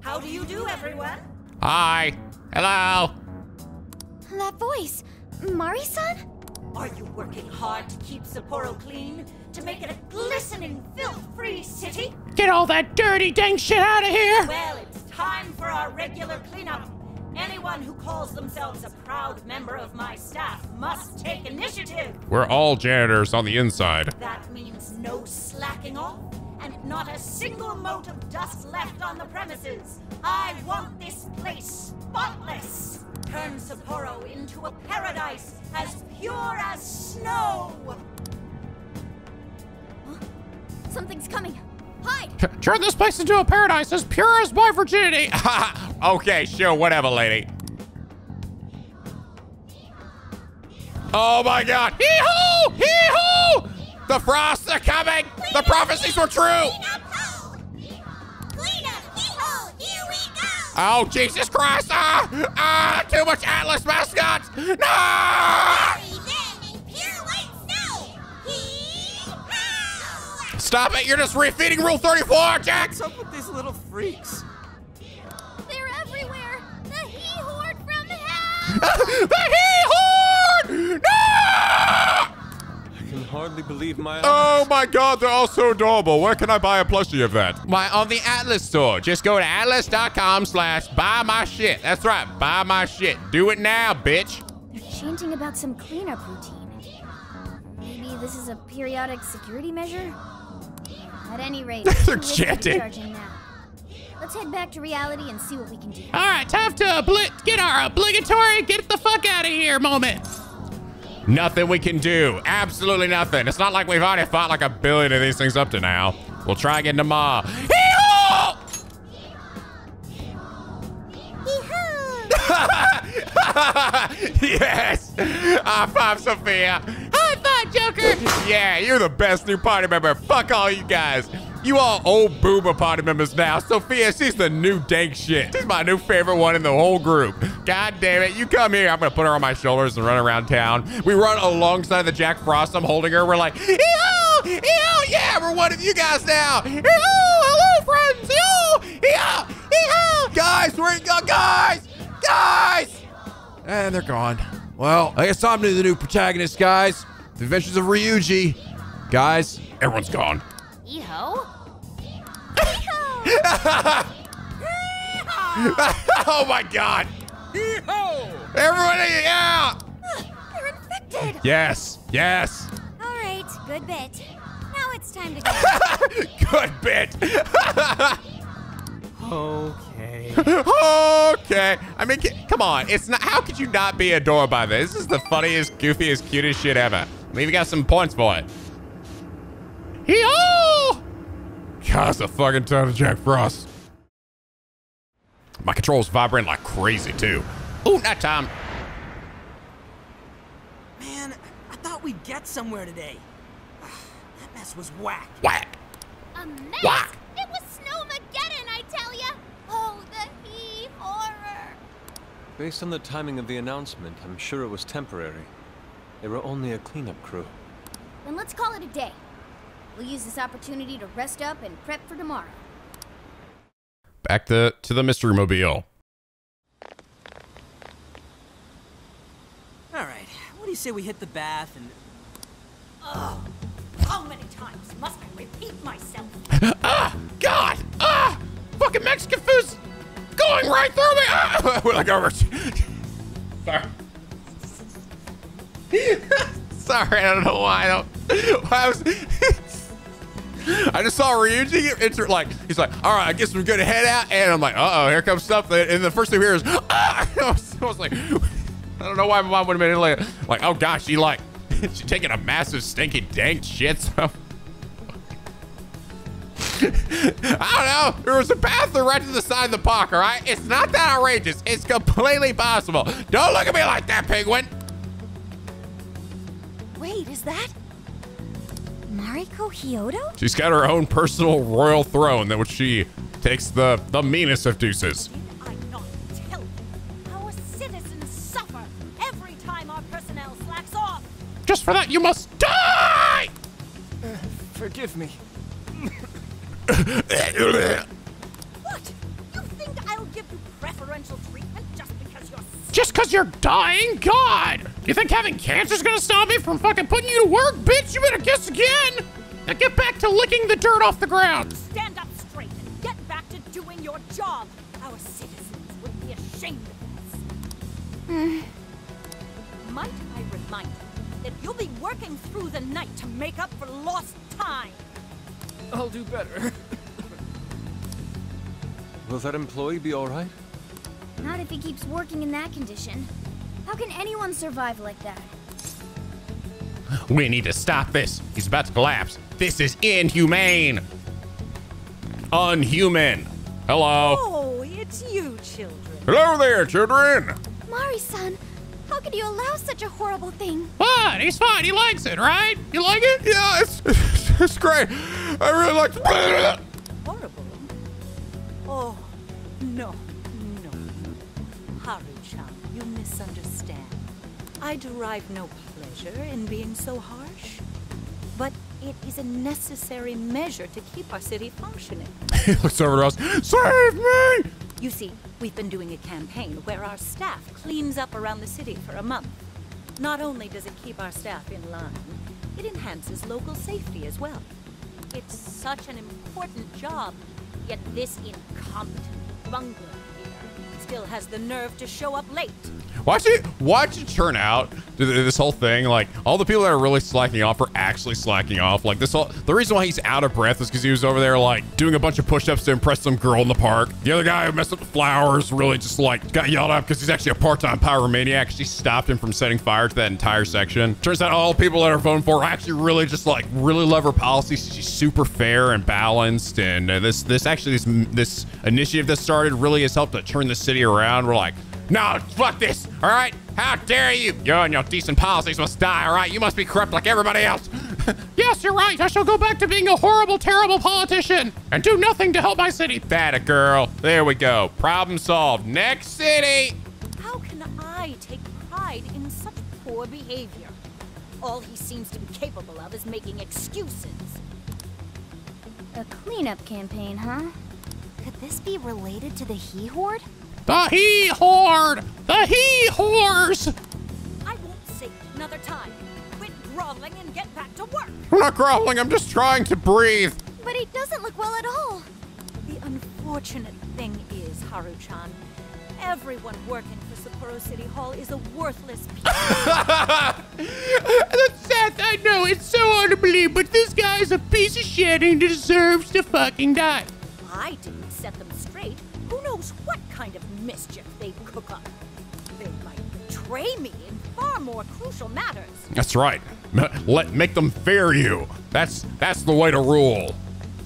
How do you do, everyone? Hi. Hello. That voice. Mari-san? Are you working hard to keep Sapporo clean? To make it a glistening, filth-free city? Get all that dirty dang shit out of here! Well, it's time for our regular cleanup. Anyone who calls themselves a proud member of my staff must take initiative. We're all janitors on the inside. That means no slacking off and not a single mote of dust left on the premises. I want this place spotless. Turn Sapporo into a paradise as pure as snow. Something's coming. Hide! Turn this place into a paradise as pure as my virginity! okay, sure, whatever, lady. Oh my god. Hee-hoo! Hee-hoo! The frosts are coming! The prophecies were true! Oh, Jesus Christ! Ah! Ah! Too much Atlus mascots! No! Stop it! You're just refeeding Rule 34, Jack! What's up with these little freaks? They're everywhere! The he horde from hell! the He Horde! No! I can hardly believe my oh eyes. Oh my god, they're all so adorable. Where can I buy a plushie of that? Why, on the Atlus store. Just go to atlus.com slash buy my shit. That's right, buy my shit. Do it now, bitch. They're chanting about some cleanup routine. Maybe this is a periodic security measure? At any rate, They're too late to be chanting. charging now. Let's head back to reality and see what we can do. Alright, time to obli- get our obligatory get the fuck out of here moment. Nothing we can do. Absolutely nothing. It's not like we've already fought like a billion of these things up to now. We'll try again tomorrow. Hee-haw! yes! High five, Sophia. High five, Joker! Yeah, you're the best new party member. Fuck all you guys. You all old boomer party members now. Sophia, she's the new dank shit. She's my new favorite one in the whole group. God damn it. You come here. I'm going to put her on my shoulders and run around town. We run alongside the Jack Frost. I'm holding her. We're like, yo, yo, yeah, we're one of you guys now. Yo, hello, friends. Yo, yo, yo. Guys, where you uh, go? Guys, guys. And they're gone. Well, I guess I'm the new protagonist, guys. The Adventures of Ryuji. Guys, everyone's gone. Eho? oh my god! Hee-ho! Everybody, yeah! They're infected! Yes, yes. All right, good bit. Now it's time to go. Good bit. Okay. okay. I mean, come on. It's not. How could you not be adored by this? This is the funniest, goofiest, cutest shit ever. We even got some points for it. Hee-haw! God, it's a fucking ton of Jack Frost. My controls vibrating like crazy too. Ooh, night time. Man, I thought we'd get somewhere today. That mess was whack. Whack. A mess? Whack. It was Snowmageddon, I tell ya! Oh, the he horror! Based on the timing of the announcement, I'm sure it was temporary. They were only a cleanup crew. Then let's call it a day. We'll use this opportunity to rest up and prep for tomorrow. Back to to the mystery mobile. All right, what do you say we hit the bath and... Oh, How many times must I repeat myself? ah, God, ah, fucking Mexican food's going right through me. Ah, we're like over. Sorry. Sorry, I don't know why. I don't. Why I was. I just saw Ryuji enter like he's like, all right, I guess we're gonna head out, and I'm like, uh oh, here comes stuff, and the first thing hear is, ah! I was, I was like, I don't know why my mom would have been like, like, oh gosh, she like, she taking a massive stinky dank shit. So. I don't know. There was a bathroom right to the side of the park, all right? It's not that outrageous. It's completely possible. Don't look at me like that, penguin. Wait, is that Mariko Hyodo? She's got her own personal royal throne that which she takes the the meanest of deuces. Did I not tell you? Our citizens suffer every time our personnel slacks off. Just for that, you must die! Uh, forgive me. What? You think I'll give you preferential treatment just because you're? Just because you're dying? God! You think having cancer's gonna stop me from fucking putting you to work? Bitch, you better guess again! Now get back to licking the dirt off the ground! Stand up straight and get back to doing your job. Our citizens would be ashamed of us. Might I remind you that you'll be working through the night to make up for lost time? I'll do better. Will that employee be alright? Not if he keeps working in that condition. How can anyone survive like that? We need to stop this. He's about to collapse. This is inhumane. Unhuman. Hello. Oh, it's you, children. Hello there, children. Mari-san, how could you allow such a horrible thing? What? He's fine. He likes it, right? You like it? Yeah, it's it's great. I really like. Horrible? Oh, no, no. I derive no pleasure in being so harsh. But it is a necessary measure to keep our city functioning. he looks over to us. Save me! You see, we've been doing a campaign where our staff cleans up around the city for a month. Not only does it keep our staff in line, it enhances local safety as well. It's such an important job, yet this incompetent bungler still has the nerve to show up late. Watch it. Watch it turn out. This whole thing, like all the people that are really slacking off are actually slacking off. Like this whole. The reason why he's out of breath is because he was over there like doing a bunch of push-ups to impress some girl in the park. The other guy who messed up the flowers really just like got yelled at because he's actually a part-time pyromaniac. She stopped him from setting fire to that entire section. Turns out all people that are voting for her actually really just like really love her policies. She's super fair and balanced, and uh, this this actually this this initiative that started really has helped to turn the city around. We're like. No, fuck this, all right? How dare you? You and your decent policies must die, all right? You must be corrupt like everybody else. Yes, you're right. I shall go back to being a horrible, terrible politician and do nothing to help my city. that a girl. There we go. Problem solved. Next city. How can I take pride in such poor behavior? All he seems to be capable of is making excuses. A cleanup campaign, huh? Could this be related to the He Horde? The He Horde! The He Whores! I won't say it another time. Quit groveling and get back to work. I'm not groveling. I'm just trying to breathe. But he doesn't look well at all. The unfortunate thing is, Haru-chan, Everyone working for Sapporo City Hall is a worthless piece. That's sad. I know it's so hard to believe, but this guy's a piece of shit and deserves to fucking die. I didn't set them. Who knows what kind of mischief they'd cook up? They might betray me in far more crucial matters. That's right. M- Let make them fear you. That's that's the way to rule.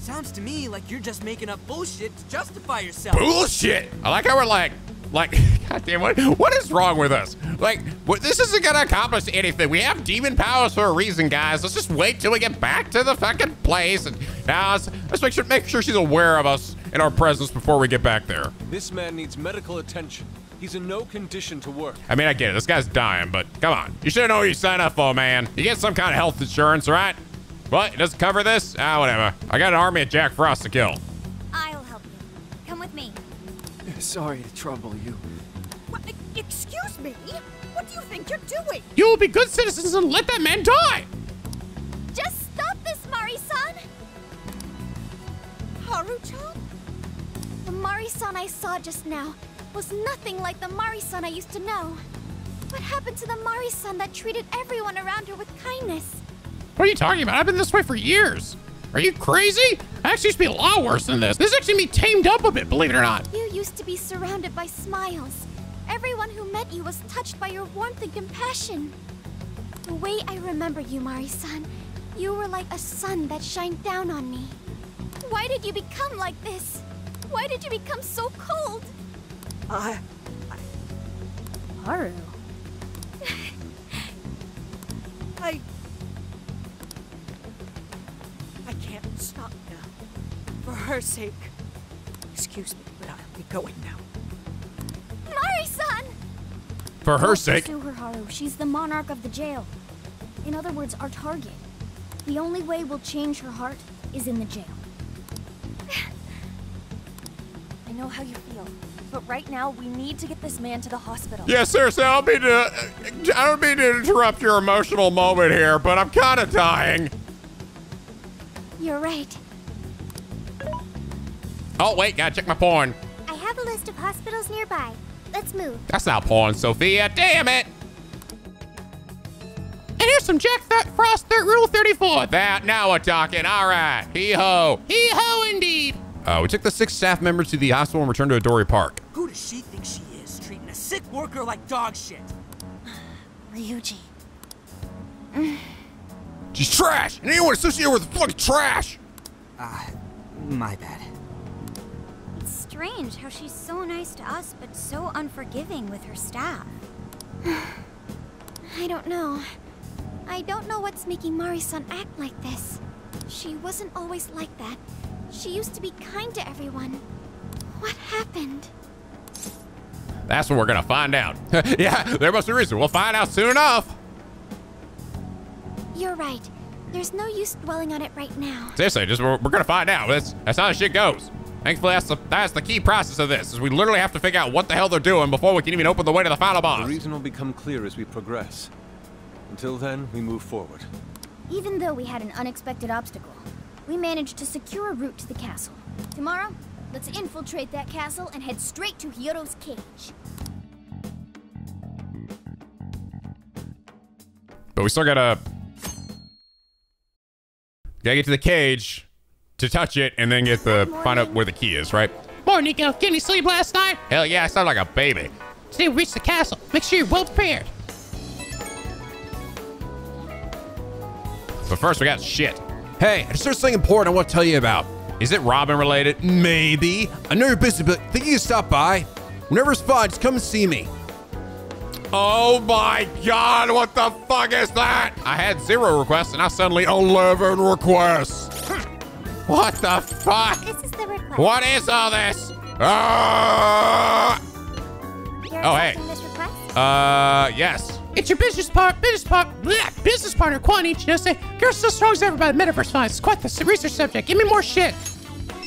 Sounds to me like you're just making up bullshit to justify yourself. Bullshit. I like how we're like, like, goddamn, what what is wrong with us? Like, what, this isn't gonna accomplish anything. We have demon powers for a reason, guys. Let's just wait till we get back to the fucking place, and now let's, let's make sure make sure she's aware of us and our presence before we get back there. This man needs medical attention. He's in no condition to work. I mean, I get it. This guy's dying, but come on. You should know what you signed up for, man. You get some kind of health insurance, right? What? It doesn't cover this? Ah, whatever. I got an army of Jack Frost to kill. Sorry to trouble you. What, e- excuse me? What do you think you're doing? You will be good citizens and let that man die. Just stop this, Mari-san! Haru-chan? The Mari-san I saw just now was nothing like the Mari-san I used to know. What happened to the Mari-san that treated everyone around her with kindness? What are you talking about? I've been this way for years. Are you crazy? I actually used to be a lot worse than this. This actually me tamed up a bit, believe it or not. You used to be surrounded by smiles. Everyone who met you was touched by your warmth and compassion. The way I remember you, Mari-san, you were like a sun that shined down on me. Why did you become like this? Why did you become so cold? I. Haru. Her sake. Excuse me, but I'll be going now. Mari-san! For her Don't sake. Pursue her, Haru. She's the monarch of the jail. In other words, our target. The only way we'll change her heart is in the jail. I know how you feel, but right now we need to get this man to the hospital. Yeah, seriously, I don't mean to. I don't mean to interrupt your emotional moment here, but I'm kind of dying. You're right. Oh wait, gotta check my porn. I have a list of hospitals nearby. Let's move. That's not porn, Sophia. Damn it. And here's some Jack Th- Frost Third Rule 34. That now we're talking. All right, hee ho. Hee ho, indeed. Uh, we took the six staff members to the hospital and returned to Odori Park. Who does she think she is, treating a sick worker like dog shit? Ryuji. She's trash, and anyone associated with the fucking trash. Ah, my bad. It's strange how she's so nice to us, but so unforgiving with her staff. I don't know. I don't know what's making Mari-san act like this. She wasn't always like that. She used to be kind to everyone. What happened? That's what we're gonna find out. yeah, there must be a reason. We'll find out soon enough. You're right. There's no use dwelling on it right now. Seriously, just we're, we're gonna find out. That's that's how the shit goes. Thankfully, that's the that's the key process of this. Is we literally have to figure out what the hell they're doing before we can even open the way to the final boss. The reason will become clear as we progress. Until then, we move forward. Even though we had an unexpected obstacle, we managed to secure a route to the castle. Tomorrow, let's infiltrate that castle and head straight to Hyodo's cage. But we still gotta gotta get to the cage to touch it and then get the find out where the key is, right? Morning, Nico. Get any sleep last night? Hell yeah, I sound like a baby. Today we reach the castle. Make sure you're well prepared. But first, we got shit. Hey, there's something important I want to tell you about. Is it Robin related? Maybe. I know you're busy, but think you can stop by? Whenever it's fun, just come and see me. Oh my god, what the fuck is that? I had zero requests and I suddenly 11 requests. What the fuck? This is the request. What is all this? You're Oh, hey. this request? Uh, yes. It's your business part, business part, bleh, business partner, Kuon Ichinose. You're so strong as ever by the metaverse finds. It's quite the research subject. Give me more shit.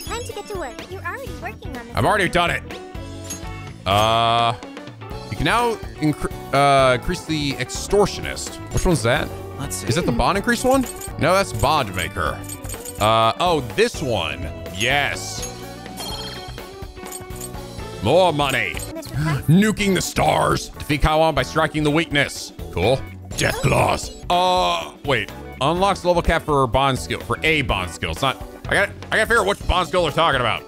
Time to get to work. You're already working on this. I've already done it. Uh, you can now incre- uh, increase the extortionist. Which one's that? Let's see. Is that the bond increase one? No, that's bond maker. Uh, oh, this one. Yes. More money. Nuking the stars. Defeat Kaiwan by striking the weakness. Cool. Death claws. Uh, wait. Unlocks level cap for bond skill for a bond skill. It's not. I got. I got to figure out which bond skill they're talking about.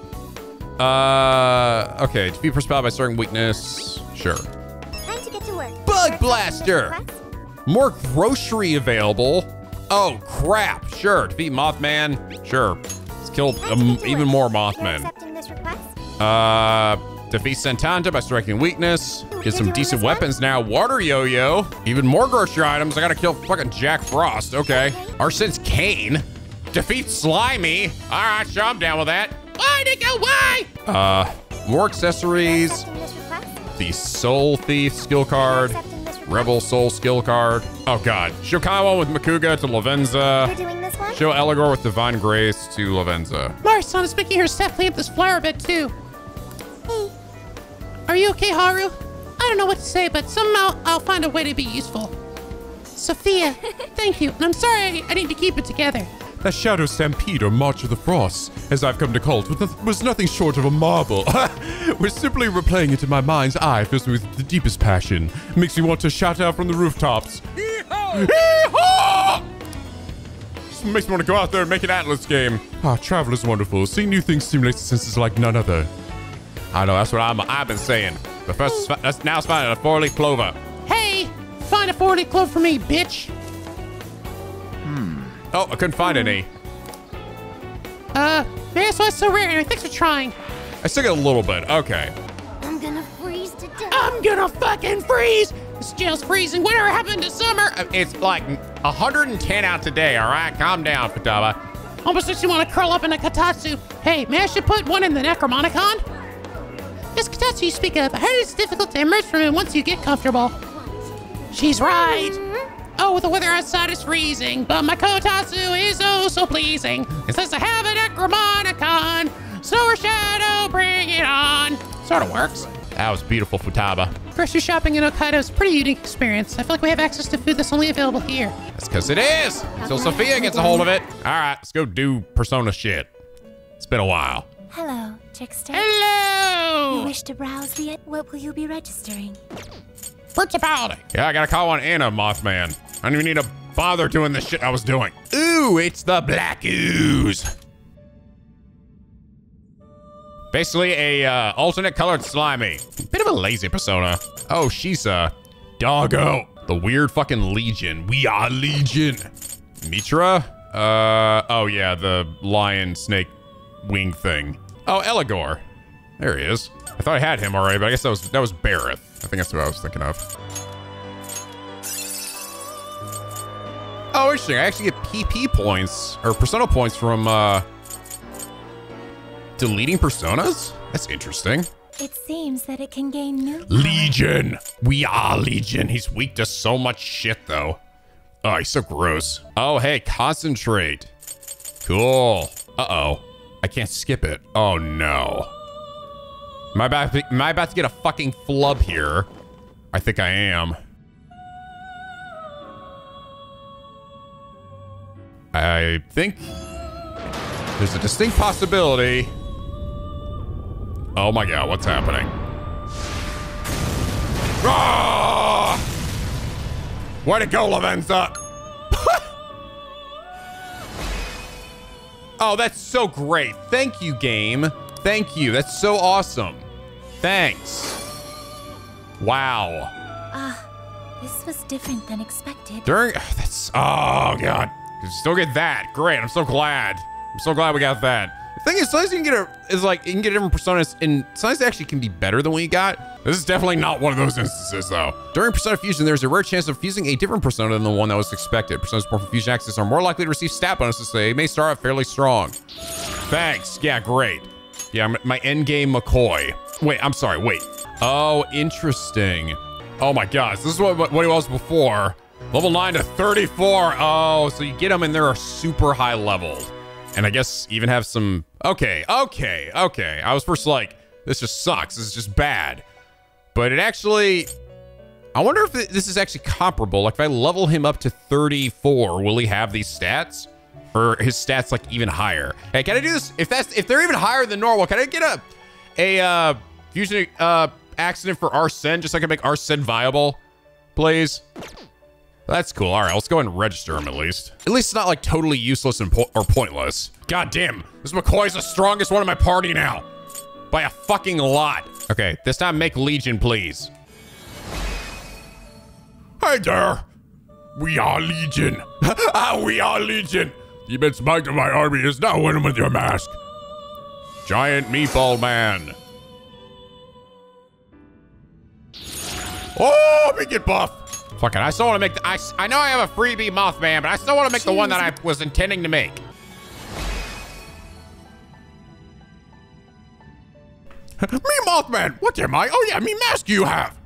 Uh, okay. Defeat per spell by striking weakness. Sure. Time to get to work. Bug blaster. More grocery available. Oh crap. Sure. Defeat Mothman. Sure. Let's kill um, even more Mothmen. Accepting this request? Uh, defeat Setanta by striking weakness. Get some decent weapons now. Water yo-yo. Even more grocery items. I gotta kill fucking Jack Frost. Okay. Arsene's Cane. Defeat Slimy. All right, sure, I'm down with that. Why, Nico? Why? Uh, more accessories. Accepting this request? The Soul Thief skill card. Accepting this request? Rebel Soul skill card. Oh god. Show Kaiwan with Makouga to Lavenza. You're doing this one? Show Eligor with Divine Grace to Lavenza. Marson is making her staff clean up this flower bed, too. Hey, Are you okay, Haru? I don't know what to say, but somehow I'll find a way to be useful. Sophia, thank you. And I'm sorry I need to keep it together. That Shadow Stampede or March of the Frost, as I've come to call it, was nothing short of a marvel. We're simply replaying it in my mind's eye, fills me with the deepest passion. Makes me want to shout out from the rooftops. Hee-haw! Just makes me want to go out there and make an Atlus game. Ah, travel is wonderful. Seeing new things stimulates the senses like none other. I know, that's what I'm, I've been saying. But first, let's now finding a four-leaf clover. Hey, find a 40 clover for me, bitch. Oh, I couldn't find any. Uh, maybe that's why it's so rare. Anyway, thanks for trying. I still get a little bit. Okay. I'm gonna freeze to death. I'm gonna fucking freeze. This jail's freezing. Whatever happened to summer? Uh, It's like 110 out today, all right? Calm down, Futaba. Almost makes you want to curl up in a kotatsu. Hey, may I should put one in the Necronomicon? This kotatsu you speak of, I heard it's difficult to emerge from it once you get comfortable. She's right. Oh, with the weather outside is freezing, but my kotatsu is oh so pleasing. It says I have a Necronomicon. Snow or shadow, bring it on. Sort of works. That was beautiful, Futaba. Grocery shopping in Hokkaido is a pretty unique experience. I feel like we have access to food that's only available here. That's because it is. Until Sophia gets a hold of it. All right, let's go do Persona shit. It's been a while. Hello, Trickster. Hello! You wish to browse the... What will you be registering? Principality. Yeah, I gotta call on Anna, Mothman. I don't even need to bother doing the shit I was doing. Ooh, it's the Black Ooze. Basically a uh, alternate colored slimy. Bit of a lazy persona. Oh, she's a doggo. The weird fucking legion. We are legion. Mitra? Uh, oh yeah, the lion snake wing thing. Oh, Eligor. There he is. I thought I had him already, but I guess that was that was Berith. I think that's what I was thinking of. Oh, interesting. I actually get PP points or persona points from uh deleting personas? That's interesting. It seems that it can gain new... Legion. We are Legion. He's weak to so much shit though. Oh, he's so gross. Oh, hey, concentrate. Cool. Uh-oh. I can't skip it. Oh no. Am I about to, am I about to get a fucking flub here? I think I am. I think there's a distinct possibility. Oh my god, what's happening? Ah! Way to go, Lavenza! oh, that's so great. Thank you, game. Thank you. That's so awesome. Thanks. Wow. Ah, this was different than expected. During that's oh god. Still get that. Great. I'm so glad. I'm so glad we got that. The thing is, sometimes you can get a is like you can get different personas, and sometimes they actually can be better than what you got. This is definitely not one of those instances, though. During persona fusion, there's a rare chance of fusing a different persona than the one that was expected. Personas born from fusion access are more likely to receive stat bonuses, so they may start out fairly strong. Thanks. Yeah, great. Yeah, my- my end game McCoy. Wait, I'm sorry. Wait. Oh, interesting. Oh my gosh, this is what what what he was before. Level 9 to 34. Oh, so you get them and they're super high leveled. And I guess even have some... Okay, okay, okay. I was first like, this just sucks. This is just bad. But it actually... I wonder if this is actually comparable. Like if I level him up to 34, will he have these stats? Or his stats like even higher? Hey, can I do this? If that's if they're even higher than normal, can I get a a uh fusion uh accident for Arsene just so I can make Arsene viable? Please? That's cool. All right, let's go and register him at least. At least it's not like totally useless and po or pointless. God damn, this McCoy's the strongest one in my party now. By a fucking lot. Okay, this time make Legion, please. Hey there. We are Legion. Ah, we are Legion. The immense might of my army is now one with your mask. Giant Meatball Man. Oh, make it buff. Fuck it, I still want to make the, I know I have a freebie Mothman, but I still want to make the one that I was intending to make. me Mothman. What am I? Oh yeah, me mask you have.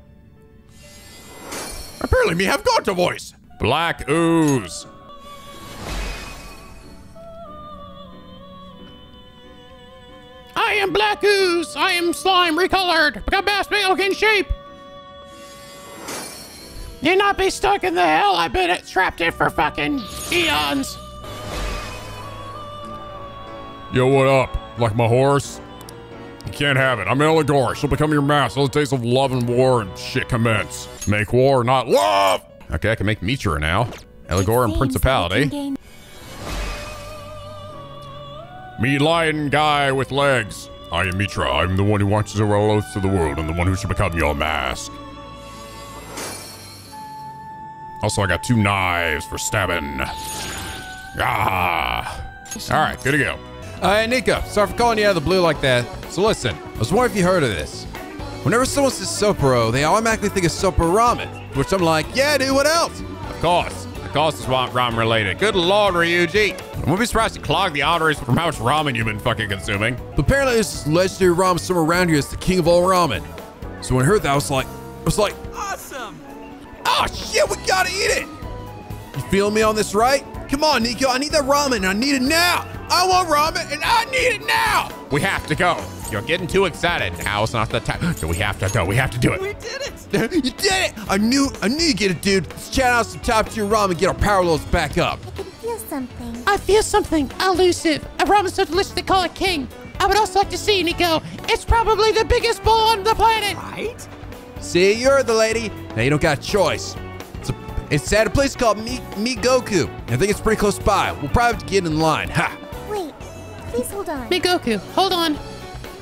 Apparently me have got a voice. Black Ooze. I am Black Ooze. I am slime recolored. Got best milk in shape. You not be stuck in the hell I've been trapped in for fucking eons. Yo, what up? Like my horse? You can't have it. I'm Eligor. She'll become your mask. All the days of love and war and shit commence. Make war, not love! Okay, I can make Mitra now. Eligor and Principality. Me lion guy with legs. I am Mitra. I'm the one who watches over all oaths of the world and the one who should become your mask. Also, I got two knives for stabbing. Ah. All right, good to go. Uh, Nico, sorry for calling you out of the blue like that. So listen, I was wondering if you heard of this. Whenever someone says Sapporo, they automatically think of Sapporo ramen, which I'm like, yeah, dude, what else? Of course. Of course it's wa- ramen related. Good lord, Ryuji. I won't be surprised to clog the arteries from how much ramen you've been fucking consuming. But apparently there's this legendary ramen somewhere around here that's the king of all ramen. So when I heard that, I was like, I was like, Awesome! Oh shit, we gotta eat it! You feel me on this, right? Come on, Nico, I need that ramen and I need it now! I want ramen and I need it now! We have to go. You're getting too excited. Now is not the time. No, we have to go. We have to do it. We did it! you did it! I knew, I knew you'd get it, dude. Let's chat out some top tier ramen and get our power loads back up. I can feel something. I feel something elusive. A ramen so delicious they call it king. I would also like to see Nico. It's probably the biggest bowl on the planet. Right? See, you're the lady. Now you don't got a choice. It's, a, it's at a place called Mi, Mi Goku. I think it's pretty close by. We'll probably have to get in line. Ha! Wait, please hold on. Migoku, hold on.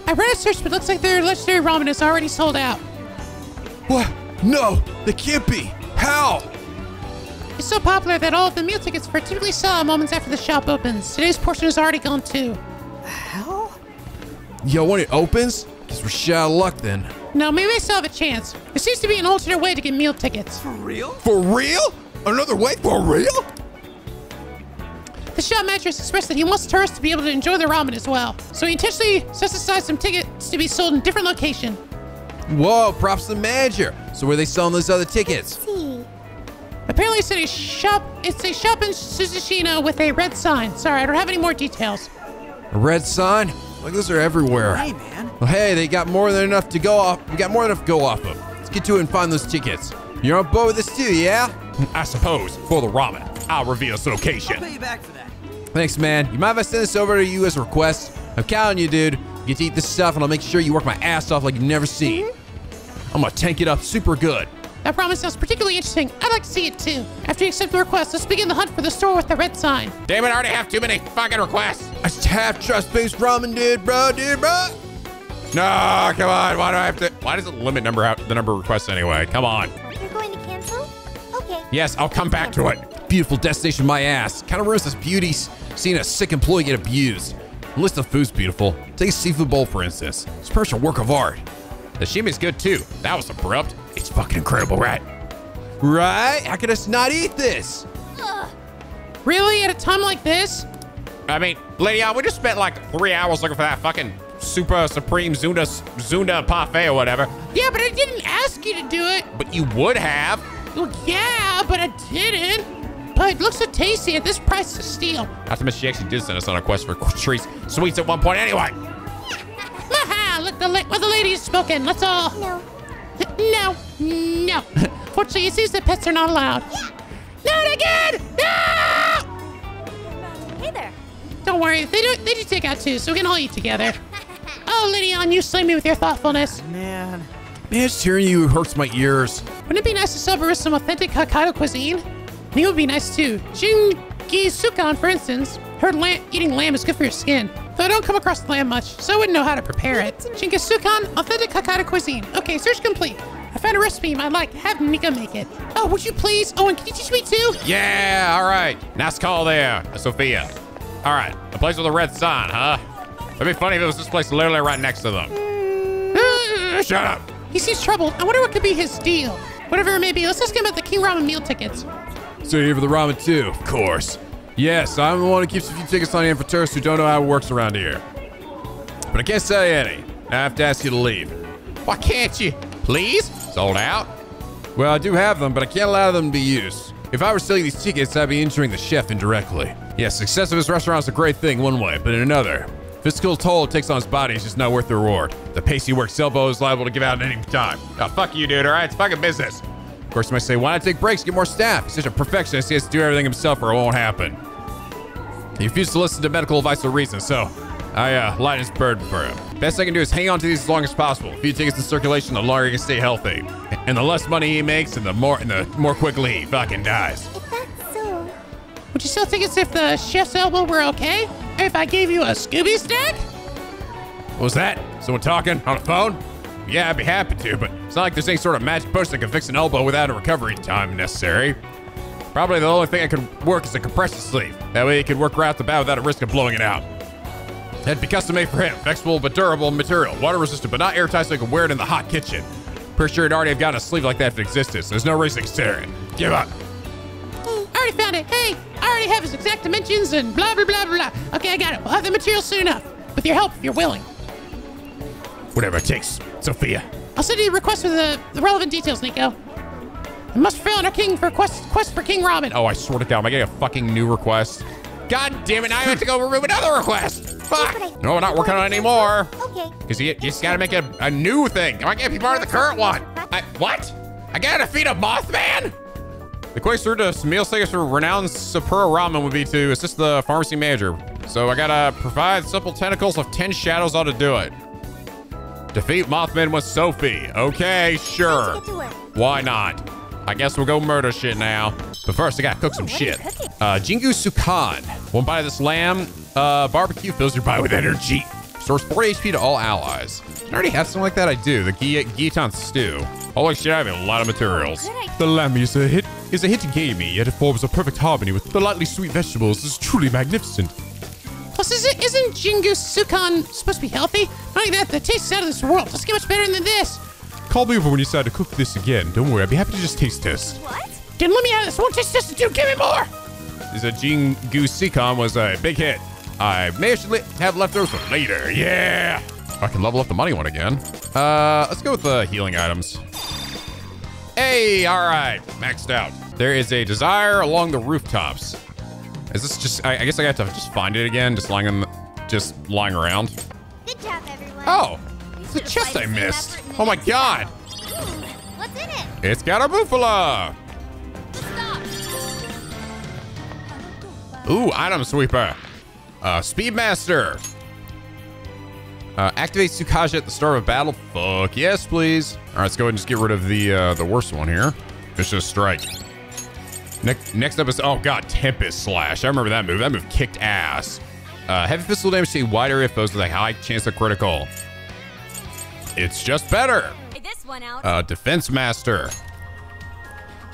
I ran a search, but it looks like their legendary ramen is already sold out. What? No, they can't be. How? It's so popular that all of the meal tickets for typically sell out moments after the shop opens. Today's portion is already gone too. Hell? Yo, when it opens, guess we're shit out of luck then. No, maybe I still have a chance. There seems to be an alternate way to get meal tickets. For real? For real? Another way? For real? The shop manager has expressed that he wants tourists to be able to enjoy the ramen as well. So he intentionally sets aside some tickets to be sold in a different location. Whoa, props to the manager. So where are they selling those other tickets? See, Apparently it's a shop it's a shop in Susukino with a red sign. Sorry, I don't have any more details. A red sign? Like those are everywhere. Hey, man. Well, hey, they got more than enough to go off. We got more than enough to go off of. Let's get to it and find those tickets. You're on board with this too, yeah? I suppose for the ramen, I'll reveal its I'll location. pay you back for that. Thanks, man. You mind if I send this over to you as a request? I'm counting you, dude. You get to eat this stuff, and I'll make sure you work my ass off like you've never seen. Mm-hmm. I'm gonna tank it up super good. That promise sounds particularly interesting. I'd like to see it too. After you accept the request, let's begin the hunt for the store with the red sign. Damn it, I already have too many fucking requests. I just have trust-based ramen, dude, bro, dude, bro. No, come on. Why do I have to? Why does it limit number out the number of requests anyway? Come on. you're going to cancel? Okay. Yes, I'll come back to it. Beautiful destination, my ass. Kind of ruins this beauty s- seeing a sick employee get abused. The list of food's beautiful. Take a seafood bowl, for instance. It's a personal work of art. The shimi's good too. That was abrupt. It's fucking incredible, right? Right? How could us not eat this? Really? At a time like this? I mean, Lady, uh, we just spent like three hours looking for that fucking super supreme Zunda Zunda parfait or whatever. Yeah, but I didn't ask you to do it. But you would have. Well, yeah, but I didn't. But it looks so tasty at this price to steal. Not to mention, she actually did send us on a quest for treats, sweets at one point anyway. Haha, look, the, la- well, the lady has spoken. Let's all. No. No, no. Fortunately, it seems that pets are not allowed. Not again! No! Hey there. Don't worry, they do they do take out too, so we can all eat together. Oh, Lady Ann, you slay me with your thoughtfulness. Man. Man, just hearing you hurts my ears. Wouldn't it be nice to sub her some authentic Hokkaido cuisine? I think it would be nice too. Jingisukan, for instance. Heard lamb, eating lamb is good for your skin. Though I don't come across lamb much, so I wouldn't know how to prepare it. Jingisukan, authentic Hokkaido cuisine. Okay, search complete. I found a recipe you might like. Have Mika make it. Oh, would you please? Oh, and can you teach me too? Yeah, all right. Nice call there, Sophia. All right, a place with a red sign, huh? It'd be funny if it was this place literally right next to them. Uh, Shut up. He seems troubled. I wonder what could be his deal. Whatever it may be, let's ask him about the King Ramen meal tickets. So you're here for the ramen too? Of course. Yes, I'm the one who keeps a few tickets on hand for tourists who don't know how it works around here. But I can't sell you any. I have to ask you to leave. Why can't you? Please? Sold out? Well, I do have them, but I can't allow them to be used. If I were selling these tickets, I'd be injuring the chef indirectly. Yes, success of his restaurant is a great thing one way, but in another, physical toll it takes on his body is just not worth the reward. The pace he works elbow is liable to give out at any time. Oh, fuck you, dude, all right? It's fucking business. Of course, you might say, why not take breaks, get more staff? He's such a perfectionist, he has to do everything himself or it won't happen. He refused to listen to medical advice or reason, so I uh, light his burden for him. Best I can do is hang on to these as long as possible. Few tickets in circulation, the longer he can stay healthy. And the less money he makes, and the more and the more quickly he fucking dies. If that's So, Would you still think it's if the chef's elbow were okay? Or if I gave you a Scooby snack? What was that? Someone talking on the phone? Yeah, I'd be happy to, but it's not like there's any sort of magic potion that can fix an elbow without a recovery time necessary. Probably the only thing that could work is a compression sleeve. That way he could work right out the bat without a risk of blowing it out. That'd be custom made for him. Flexible but durable material. Water resistant but not airtight so he can wear it in the hot kitchen. Pretty sure he'd already have gotten a sleeve like that if it existed, so there's no reason to consider it. Give up. Hmm, I already found it. Hey, I already have his exact dimensions and blah, blah, blah, blah. Okay, I got it. We'll have the material soon enough. With your help, if you're willing. Whatever it takes, Sophia. I'll send you a request with the, the relevant details, Nico. We must fulfill on our king for quest, quest for King Robin. Oh, I swear to God, am I getting a fucking new request? God damn it, now I have to go remove another request. Fuck. No, we're not working on it anymore. okay. Because you, you just gotta make a, a new thing. I can't be part of the current one. I, what? I gotta defeat a Mothman? The quest through to meal tickets for renowned Sapporo Ramen would be to assist the pharmacy manager. So I gotta provide simple tentacles of 10 shadows ought to do it. Defeat Mothman with Sophie. Okay, sure. Get to work. Why not? I guess we'll go murder shit now. But first, I gotta cook some shit. Uh, Jingisukan. One bite of this lamb uh, barbecue fills your body with energy. Restores 4 HP to all allies. I already have something like that. I do. The Gitan stew. Holy shit, I have a lot of materials. The lamb is a hit is a hit gamey, yet it forms a perfect harmony with the lightly sweet vegetables. It's truly magnificent. Plus, isn't, isn't Jingisukan supposed to be healthy? Not like that, the taste is out of this world. Let's get much better than this. Call me over when you decide to cook this again. Don't worry, I'd be happy to just taste test. What? Then let me out of this. One taste test, dude. Give me more. This a Jingisukan was a big hit. I may actually have leftovers for later. Yeah. I can level up the money one again. Uh, let's go with the healing items. Hey, all right, maxed out. There is a desire along the rooftops. Is this just? I, I guess I got to just find it again, just lying on, the, just lying around. Good job, everyone. Oh, it's the chest I missed. Oh my god, Hmm, What's in it? it's got a buffalo. Ooh, item sweeper. Uh, Speedmaster. Uh, activate Sukukaja at the start of a battle. Fuck yes, please. All right, let's go ahead and just get rid of the uh, the worst one here. Vicious Strike. Next, next up is oh god, Tempest Slash. I remember that move. That move kicked ass. Uh, heavy pistol damage to wide area foes with a high chance of critical. It's just better. This one out. Uh, Defense Master.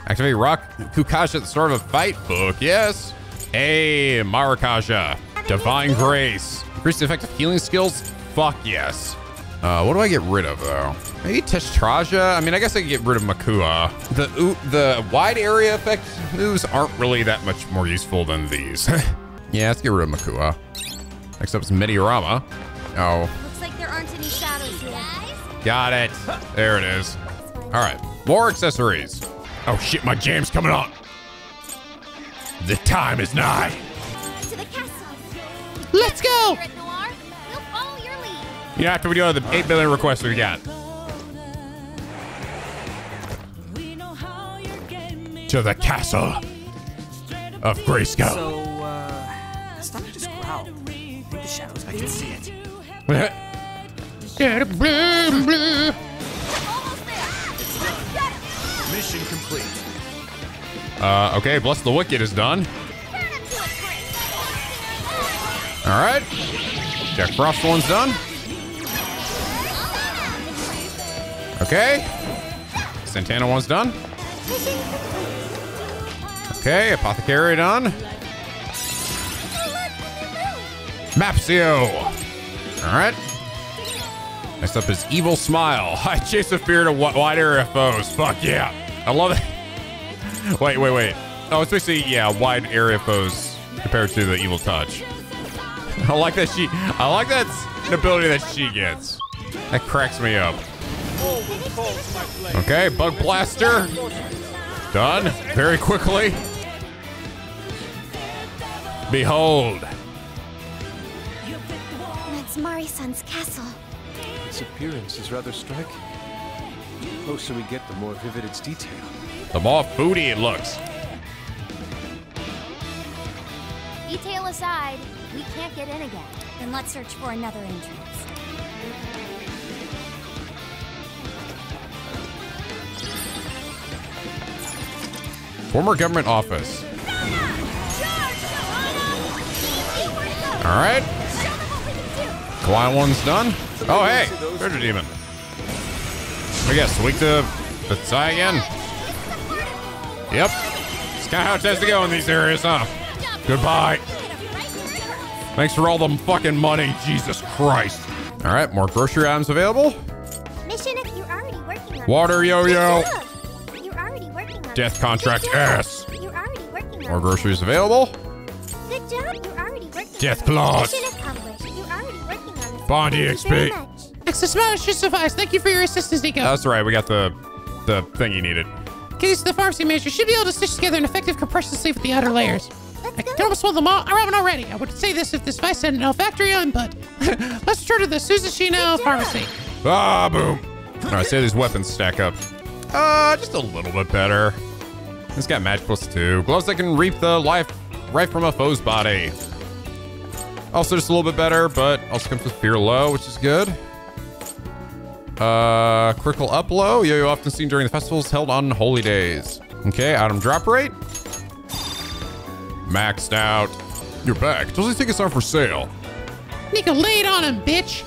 Activate Rock Kukaja at the start of a fight. book. yes. Hey, Marakukaja. Divine Grace. Increase the effective healing skills. Fuck yes. Uh, what do I get rid of though? Maybe Tetraja. I mean, I guess I could get rid of Makua. The the wide area effect moves aren't really that much more useful than these. yeah, let's get rid of Makua. Next up is Mediarama. Oh, Looks like there aren't any shadows here. Got it. There it is. All right, more accessories. Oh shit, my jam's coming on. The time is nigh. To the castle. Let's go. You know, after we do all the 8 billion requests we got. To the castle of Grayskull. So, uh, stomach just growled. In the shadows, I can see it. blue, blue. Mission complete. Uh, okay, Bless the Wicked is done. All right. Jack Frost one's done. Okay. Setanta one's done. Okay, Apothecary done. Mapsio. All right. Next up is Evil Smile. I chase a fear to wide area foes. Fuck yeah. I love it. Wait, wait, wait. Oh, it's basically, yeah, wide area foes compared to the Evil Touch. I like that she, I like that ability that she gets. That cracks me up. Okay, Bug Blaster. Done very quickly. Behold. That's Mari-san's castle. Its appearance is rather striking. The closer we get, the more vivid its detail. The more foodie it looks. Detail aside, we can't get in again. Then let's search for another entrance. Former government office. All right. Kawaii one's done. Oh, hey, Treasure Demon. I guess weak to the Psy again. Yep. It's kind of how it tends to go in these areas, huh? Goodbye. Thanks for all the fucking money, Jesus Christ. All right, more grocery items available. Mission if you're already working on Water yo-yo. Death contract Good ass. You're already working More groceries available. Good job. You're already working Death on it. claws. Mission accomplished. You're already working on it. Bond Thank you very EXP. much. Access matters should suffice. Thank you for your assistance, Nico. That's right. We got the the thing you needed. Case the pharmacy manager should be able to stitch together an effective compression sleeve with the outer layers. I can almost swallow them all. I haven't already. I would say this if this device had no factory on, but let's return to the Susukino pharmacy. Ah, boom. All right, see how these weapons stack up. Uh, just a little bit better. It's got match plus two. Gloves that can reap the life right from a foe's body. Also just a little bit better, but also comes with fear low, which is good. Uh, critical up low. Yo-yo often seen during the festivals held on holy days. Okay, item drop rate. Maxed out. You're back. Think it's on for sale. Nico, lay it on him, bitch.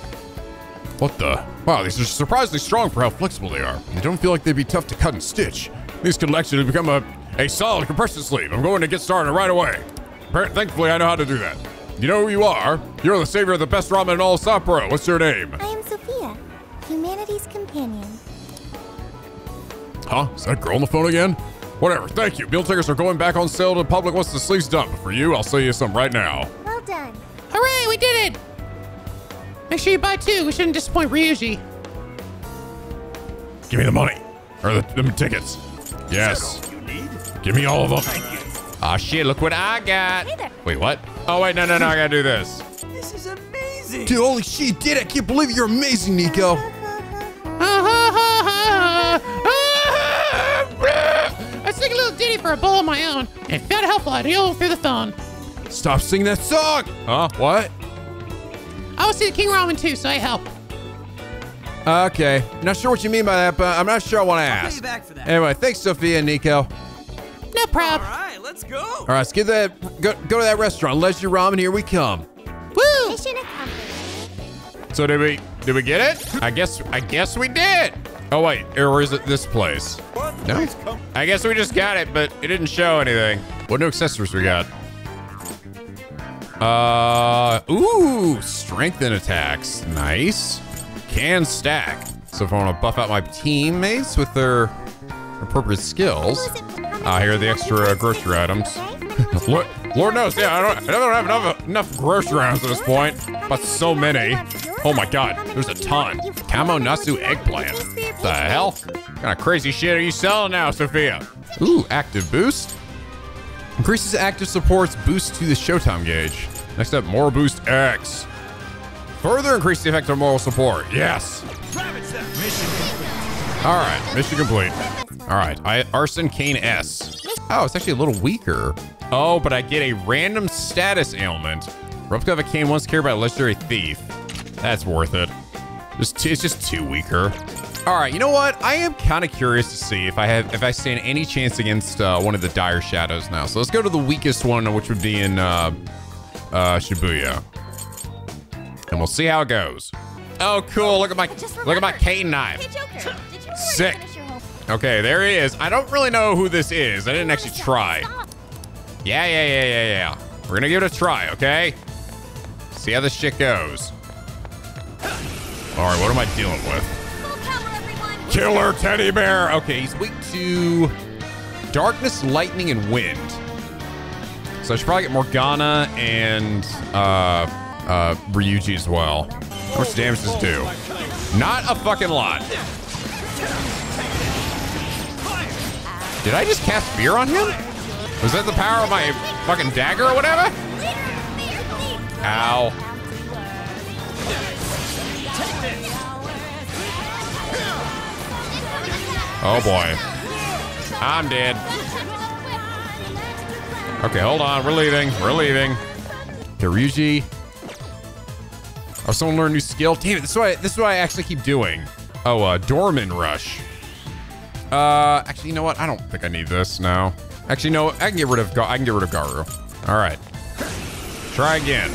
What the? Wow, these are surprisingly strong for how flexible they are. They don't feel like they'd be tough to cut and stitch. These could actually become a, a solid compression sleeve. I'm going to get started right away. Thankfully, I know how to do that. You know who you are? You're the savior of the best ramen in all of Sapporo. What's your name? I am Sophia, humanity's companion. Huh? Is that girl on the phone again? Whatever, thank you. Meal tickets are going back on sale to the public once the sleeve's done. But for you, I'll sell you some right now. Well done. Hooray, we did it! Make sure you buy two. We shouldn't disappoint Ryuji. Give me the money. Or the, the tickets. Yes. Give me all of them. Ah shit, look what I got. Wait, what? Oh wait, no, no, no, I gotta do this. This is amazing. Dude, holy shit, did it. I can't believe you're amazing, Nico. I sing a little ditty for a bowl of my own and found a helpful idea through the phone. Stop singing that song. Huh? What? I was see the King Ramen too, so I help. Okay. Not sure what you mean by that, but I'm not sure I want to I'll pay ask. you back for that. Anyway, thanks, Sophia and Nico. No problem. All right, let's go. All right, let's get that. Go, go to that restaurant. Leisure Ramen. Here we come. Woo! Mission accomplished. So did we did we get it? I guess I guess we did. Oh wait, or is it this place? No. I guess we just got it, but it didn't show anything. What new accessories we got? Uh, ooh, strengthen attacks. Nice. Can stack. So if I want to buff out my teammates with their appropriate skills, ah, here are the extra uh, grocery items. Lord, Lord knows, yeah, I don't, I don't have enough, enough grocery items at this point, but so many. Oh my god, there's a ton. Kamo Natsu eggplant. What the hell? What kind of crazy shit are you selling now, Sophia? Ooh, active boost. Increases active support's boost to the Showtime gauge. Next up, more boost X. Further increase the effect of moral support. Yes. All right, mission complete. All right, I arson cane S. Oh, it's actually a little weaker. Oh, but I get a random status ailment. Replica of a cane once carried by a legendary thief. That's worth it. Just it's just too weaker. All right, you know what? I am kind of curious to see if I have if I stand any chance against uh, one of the dire shadows now. So let's go to the weakest one, which would be in uh, uh, Shibuya, and we'll see how it goes. Oh, cool! Look at my look at my cane knife. Sick. Okay, there he is. I don't really know who this is. I didn't actually try. Yeah, yeah, yeah, yeah, yeah. We're gonna give it a try, okay? See how this shit goes. All right, what am I dealing with? Killer teddy bear. Okay, he's weak to darkness, lightning, and wind. So I should probably get Morgana and uh, uh, Ryuji as well. How much damage does this do? Not a fucking lot. Did I just cast fear on him? Was that the power of my fucking dagger or whatever? Ow. Oh boy. I'm dead. Okay, hold on. We're leaving. We're leaving. Ryuji. Oh, someone learned a new skill. Damn it. This is what I, this is what I actually keep doing. Oh, uh, Dormin Rush. Uh, actually, you know what? I don't think I need this now. Actually, no. I can get rid of. I can get rid of Garu. All right. Try again.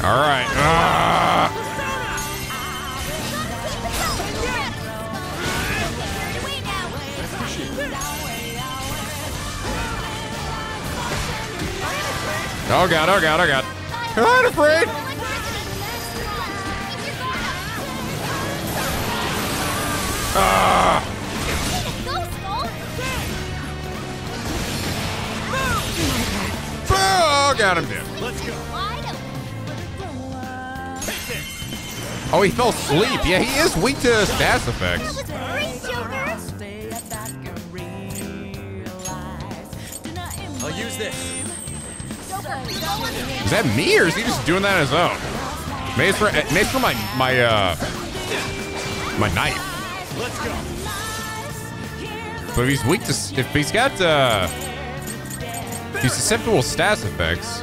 All right. Ah. Oh god, oh god, oh god. I'm afraid. Ah. Oh god, I'm dead. Let's go. Oh, he fell asleep. Yeah, he is weak to stats effects. I'll use this. Is that me or is he just doing that on his own? Maybe it's for, maybe it's for my my uh my knife. Let's go. But if he's weak to, if he's got uh, he's susceptible to stats effects.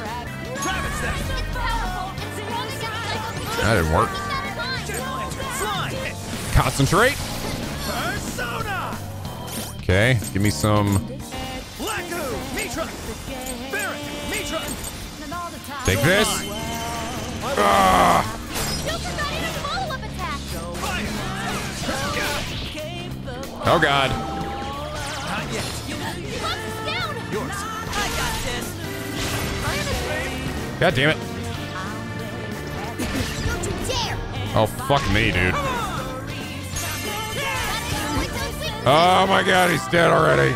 That didn't work. Concentrate. Okay, give me some. Laku! Mitra! Barret! Mitra! Take this. Ah. Oh God. God damn it. Oh fuck me, dude. Oh my God, he's dead already.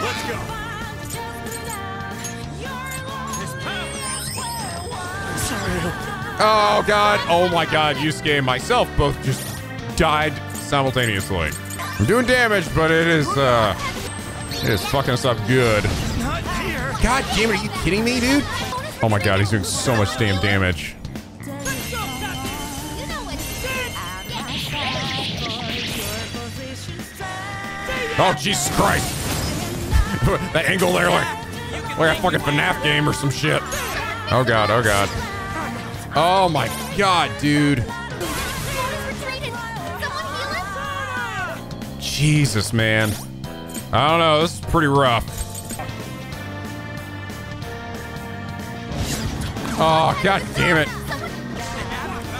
Let's go. Oh god. Oh my god. Yusuke and myself both just died simultaneously. I'm doing damage, but it is uh it is fucking us up good. God damn it, are you kidding me, dude? Oh my god, he's doing so much damn damage. Oh Jesus Christ. that angle there like like a fucking FNAF game or some shit. Oh god, oh god. Oh my god, dude. Jesus, man. I don't know. This is pretty rough. Oh, god damn it.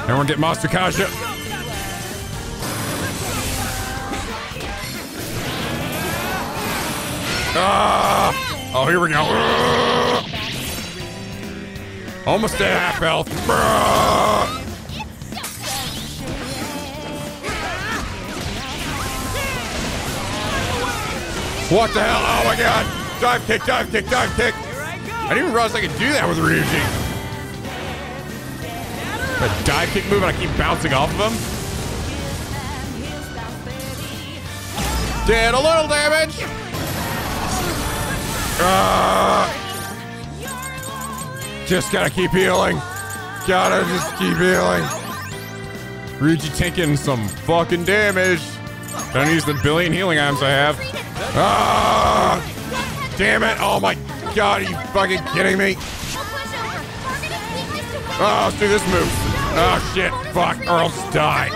Everyone get Monster Kasha. Ah! Oh, here we go. Almost at half health. What the hell? Oh my god! Dive kick, dive kick, dive kick! I didn't even realize I could do that with Ryuji. A dive kick move and I keep bouncing off of him. Did a little damage. Ah. just gotta keep healing. Gotta just keep healing. Ryuji taking some fucking damage. Don't use the billion healing items I have. Ah! Damn it! Oh my god, are you fucking kidding me? Oh, let's do this move. Oh, shit. Fuck. Or else die.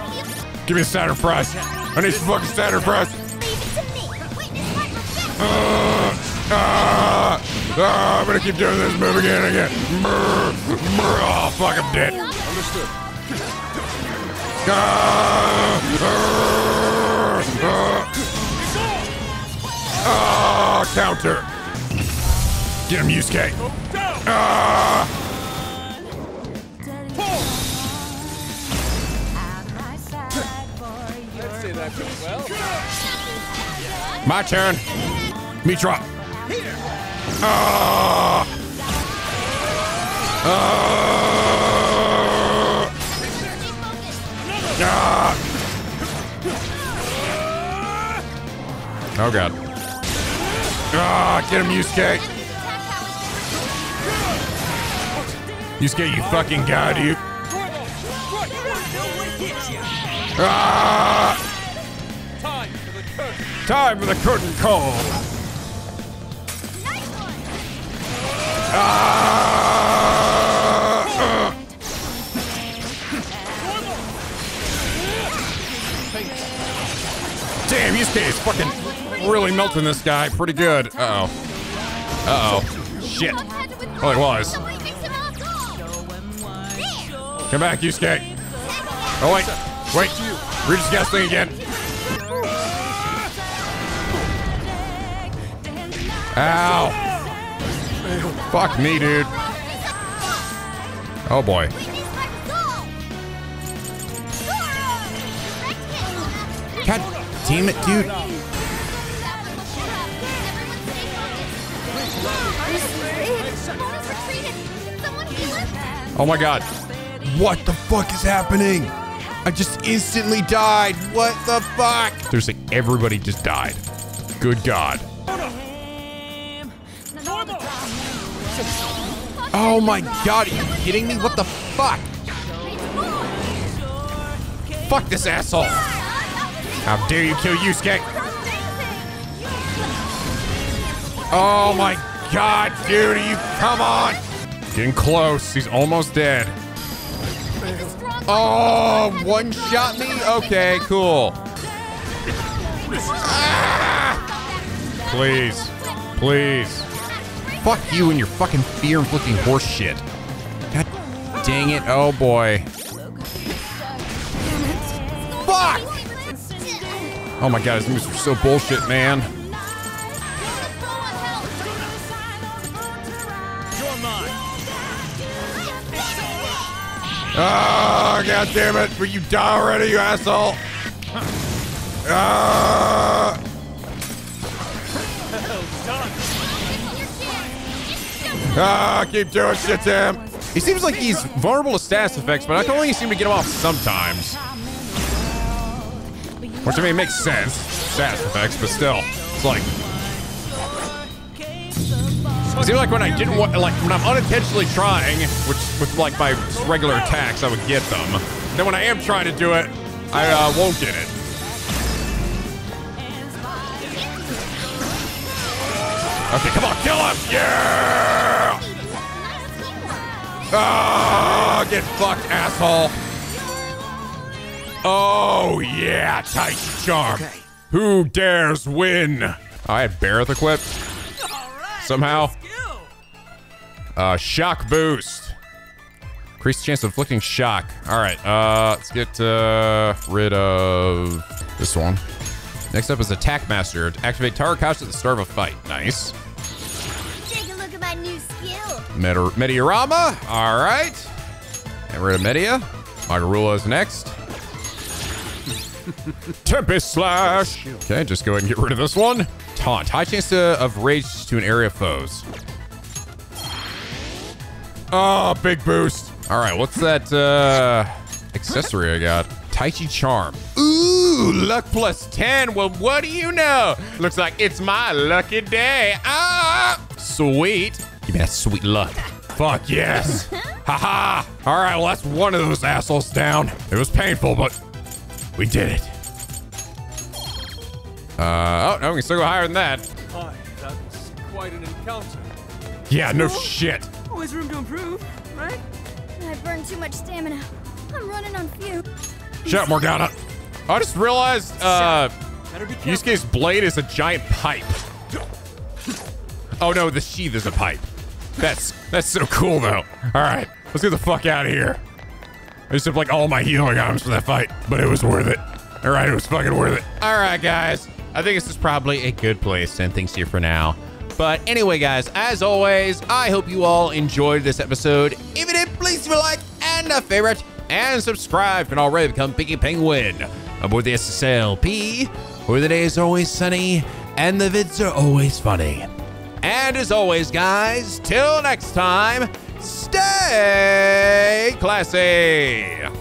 Give me a Saturn press. I need some fucking Saturn press. Uh, uh, uh, I'm gonna keep doing this move again and again. Oh, fuck, I'm dead. Understood. Ah, ah, counter. Get him, Yusuke. Ah. My turn. Mitra. Ah. Ah. Ah. Oh god. Ah, get him, Yusuke. Yusuke, you fucking god, you. Ah! Time for the curtain. Time for the curtain call. Ah! Damn, Yusuke is fucking really melting this guy pretty good. Uh oh. Uh oh. Shit. Oh, it was. Come back, Yusuke. Oh, wait. Wait. Gas thing again. Ow. Fuck me, dude. Oh boy. God damn it, dude. Oh my god. What the fuck is happening? I just instantly died. What the fuck? There's like everybody just died. Good god. Oh my god, are you kidding me? What the fuck? Fuck this asshole. How dare you kill Yusuke? Oh my god, dude, you come on. Getting close. He's almost dead. Oh, one shot me? Okay, cool. Ah! Please. Please. Fuck you and your fucking fear-inflicting horse shit. God dang it. Oh boy. Fuck! Oh my god, his moves are so bullshit, man. Oh, god damn it. Will you die already, you asshole? Ah! Ah, keep doing shit to him. He seems like he's vulnerable to status effects, but I can only seem to get him off sometimes. Which I mean makes sense. Status effects, but still. It's like seems like when I didn't want, like when I'm unintentionally trying, which with like my regular attacks, I would get them. Then when I am trying to do it, I uh, won't get it. Okay, come on, kill him! Yeah! Ah, get fucked, asshole! Oh yeah, tight charm. Who dares win? I had Barrett equipped. Somehow. Uh, shock boost. Increased chance of inflicting shock. All right, uh, let's get uh, rid of this one. Next up is Attack Master. Activate Tarukaja at the start of a fight. Nice. Take a look at my new skill. Meta Mediorama. All right. Get rid of Media. Magarula is next. Tempest Slash. Okay, just go ahead and get rid of this one. Taunt. High chance to, of rage to an area of foes. Oh, big boost. All right, what's that uh, accessory I got? Tai Chi Charm. Ooh, luck plus 10. Well, what do you know? Looks like it's my lucky day. Ah, sweet. Give me that sweet luck. Fuck yes. Haha. All right, well, that's one of those assholes down. It was painful, but we did it. Uh, oh, no, we can still go higher than that. Hi, that was quite an encounter. Yeah, no shit. Always room to improve, right? I burned too much stamina. I'm running on fumes. Shut up, Morgana. I just realized uh, Better be careful. Yusuke's blade is a giant pipe. Oh no, the sheath is a pipe. That's that's so cool though. All right, let's get the fuck out of here. I used up like all my healing items for that fight, but it was worth it. All right, it was fucking worth it. All right, guys. I think this is probably a good place to end things here for now. But anyway, guys, as always, I hope you all enjoyed this episode. If you did, please leave a like and a favorite, and subscribe and already become Picky Penguin aboard the SSLP, where the days are always sunny and the vids are always funny. And as always, guys, till next time, stay classy.